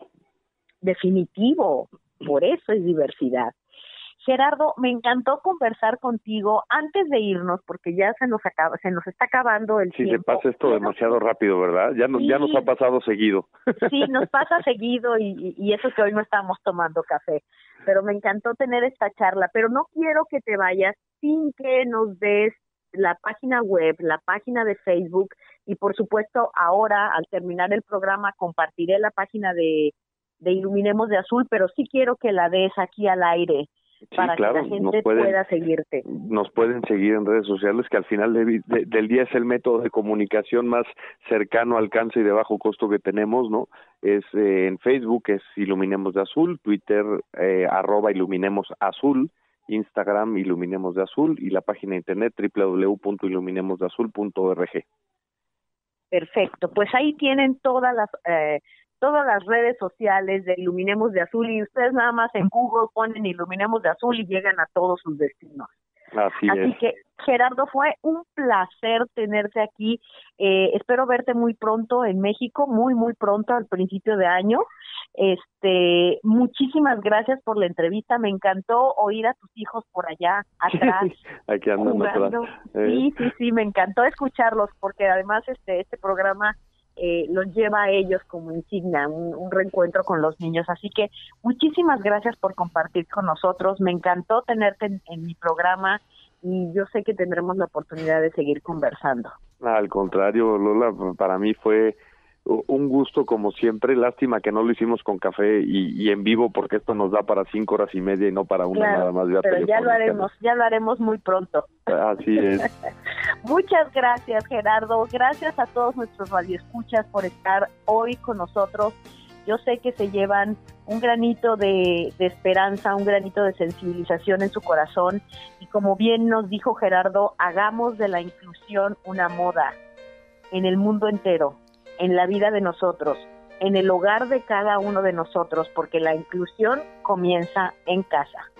Definitivo, por eso es diversidad. Gerardo, me encantó conversar contigo antes de irnos porque ya se nos acaba, se nos está acabando el tiempo. Sí, se pasa esto demasiado rápido, ¿verdad? Ya nos, ya nos ha pasado seguido. Sí, nos pasa seguido y, y eso que hoy no estamos tomando café. Pero me encantó tener esta charla, pero no quiero que te vayas sin que nos des la página web, la página de Facebook y por supuesto ahora al terminar el programa compartiré la página de, de Iluminemos de Azul, pero sí quiero que la des aquí al aire para que la gente pueda seguirte. Nos pueden seguir en redes sociales, que al final del día es el método de comunicación más cercano, alcance y de bajo costo que tenemos, ¿no? Es eh, en Facebook, es Iluminemos de Azul, Twitter, eh, arroba Iluminemos Azul, Instagram Iluminemos de Azul y la página de internet www.iluminemosdeazul.org. Perfecto, pues ahí tienen todas las eh, todas las redes sociales de Iluminemos de Azul y ustedes nada más en Google ponen Iluminemos de Azul y llegan a todos sus destinos. Así, que, Gerardo, fue un placer tenerte aquí. Eh, espero verte muy pronto en México, muy, muy pronto, al principio de año. Este, muchísimas gracias por la entrevista. Me encantó oír a tus hijos por allá atrás. aquí andan atrás. Eh. Sí, sí, sí, me encantó escucharlos porque además este, este programa eh, los lleva a ellos como insignia, un, reencuentro con los niños. Así que muchísimas gracias por compartir con nosotros. Me encantó tenerte en, mi programa y yo sé que tendremos la oportunidad de seguir conversando. Al contrario, Lola, para mí fue un gusto como siempre, lástima que no lo hicimos con café y, en vivo porque esto nos da para cinco horas y media y no para una nada más. Pero ya lo haremos, ya lo haremos muy pronto. Así es. Muchas gracias Gerardo, gracias a todos nuestros radioescuchas por estar hoy con nosotros. Yo sé que se llevan un granito de, de esperanza, un granito de sensibilización en su corazón y como bien nos dijo Gerardo, hagamos de la inclusión una moda en el mundo entero en la vida de nosotros, en el hogar de cada uno de nosotros, porque la inclusión comienza en casa.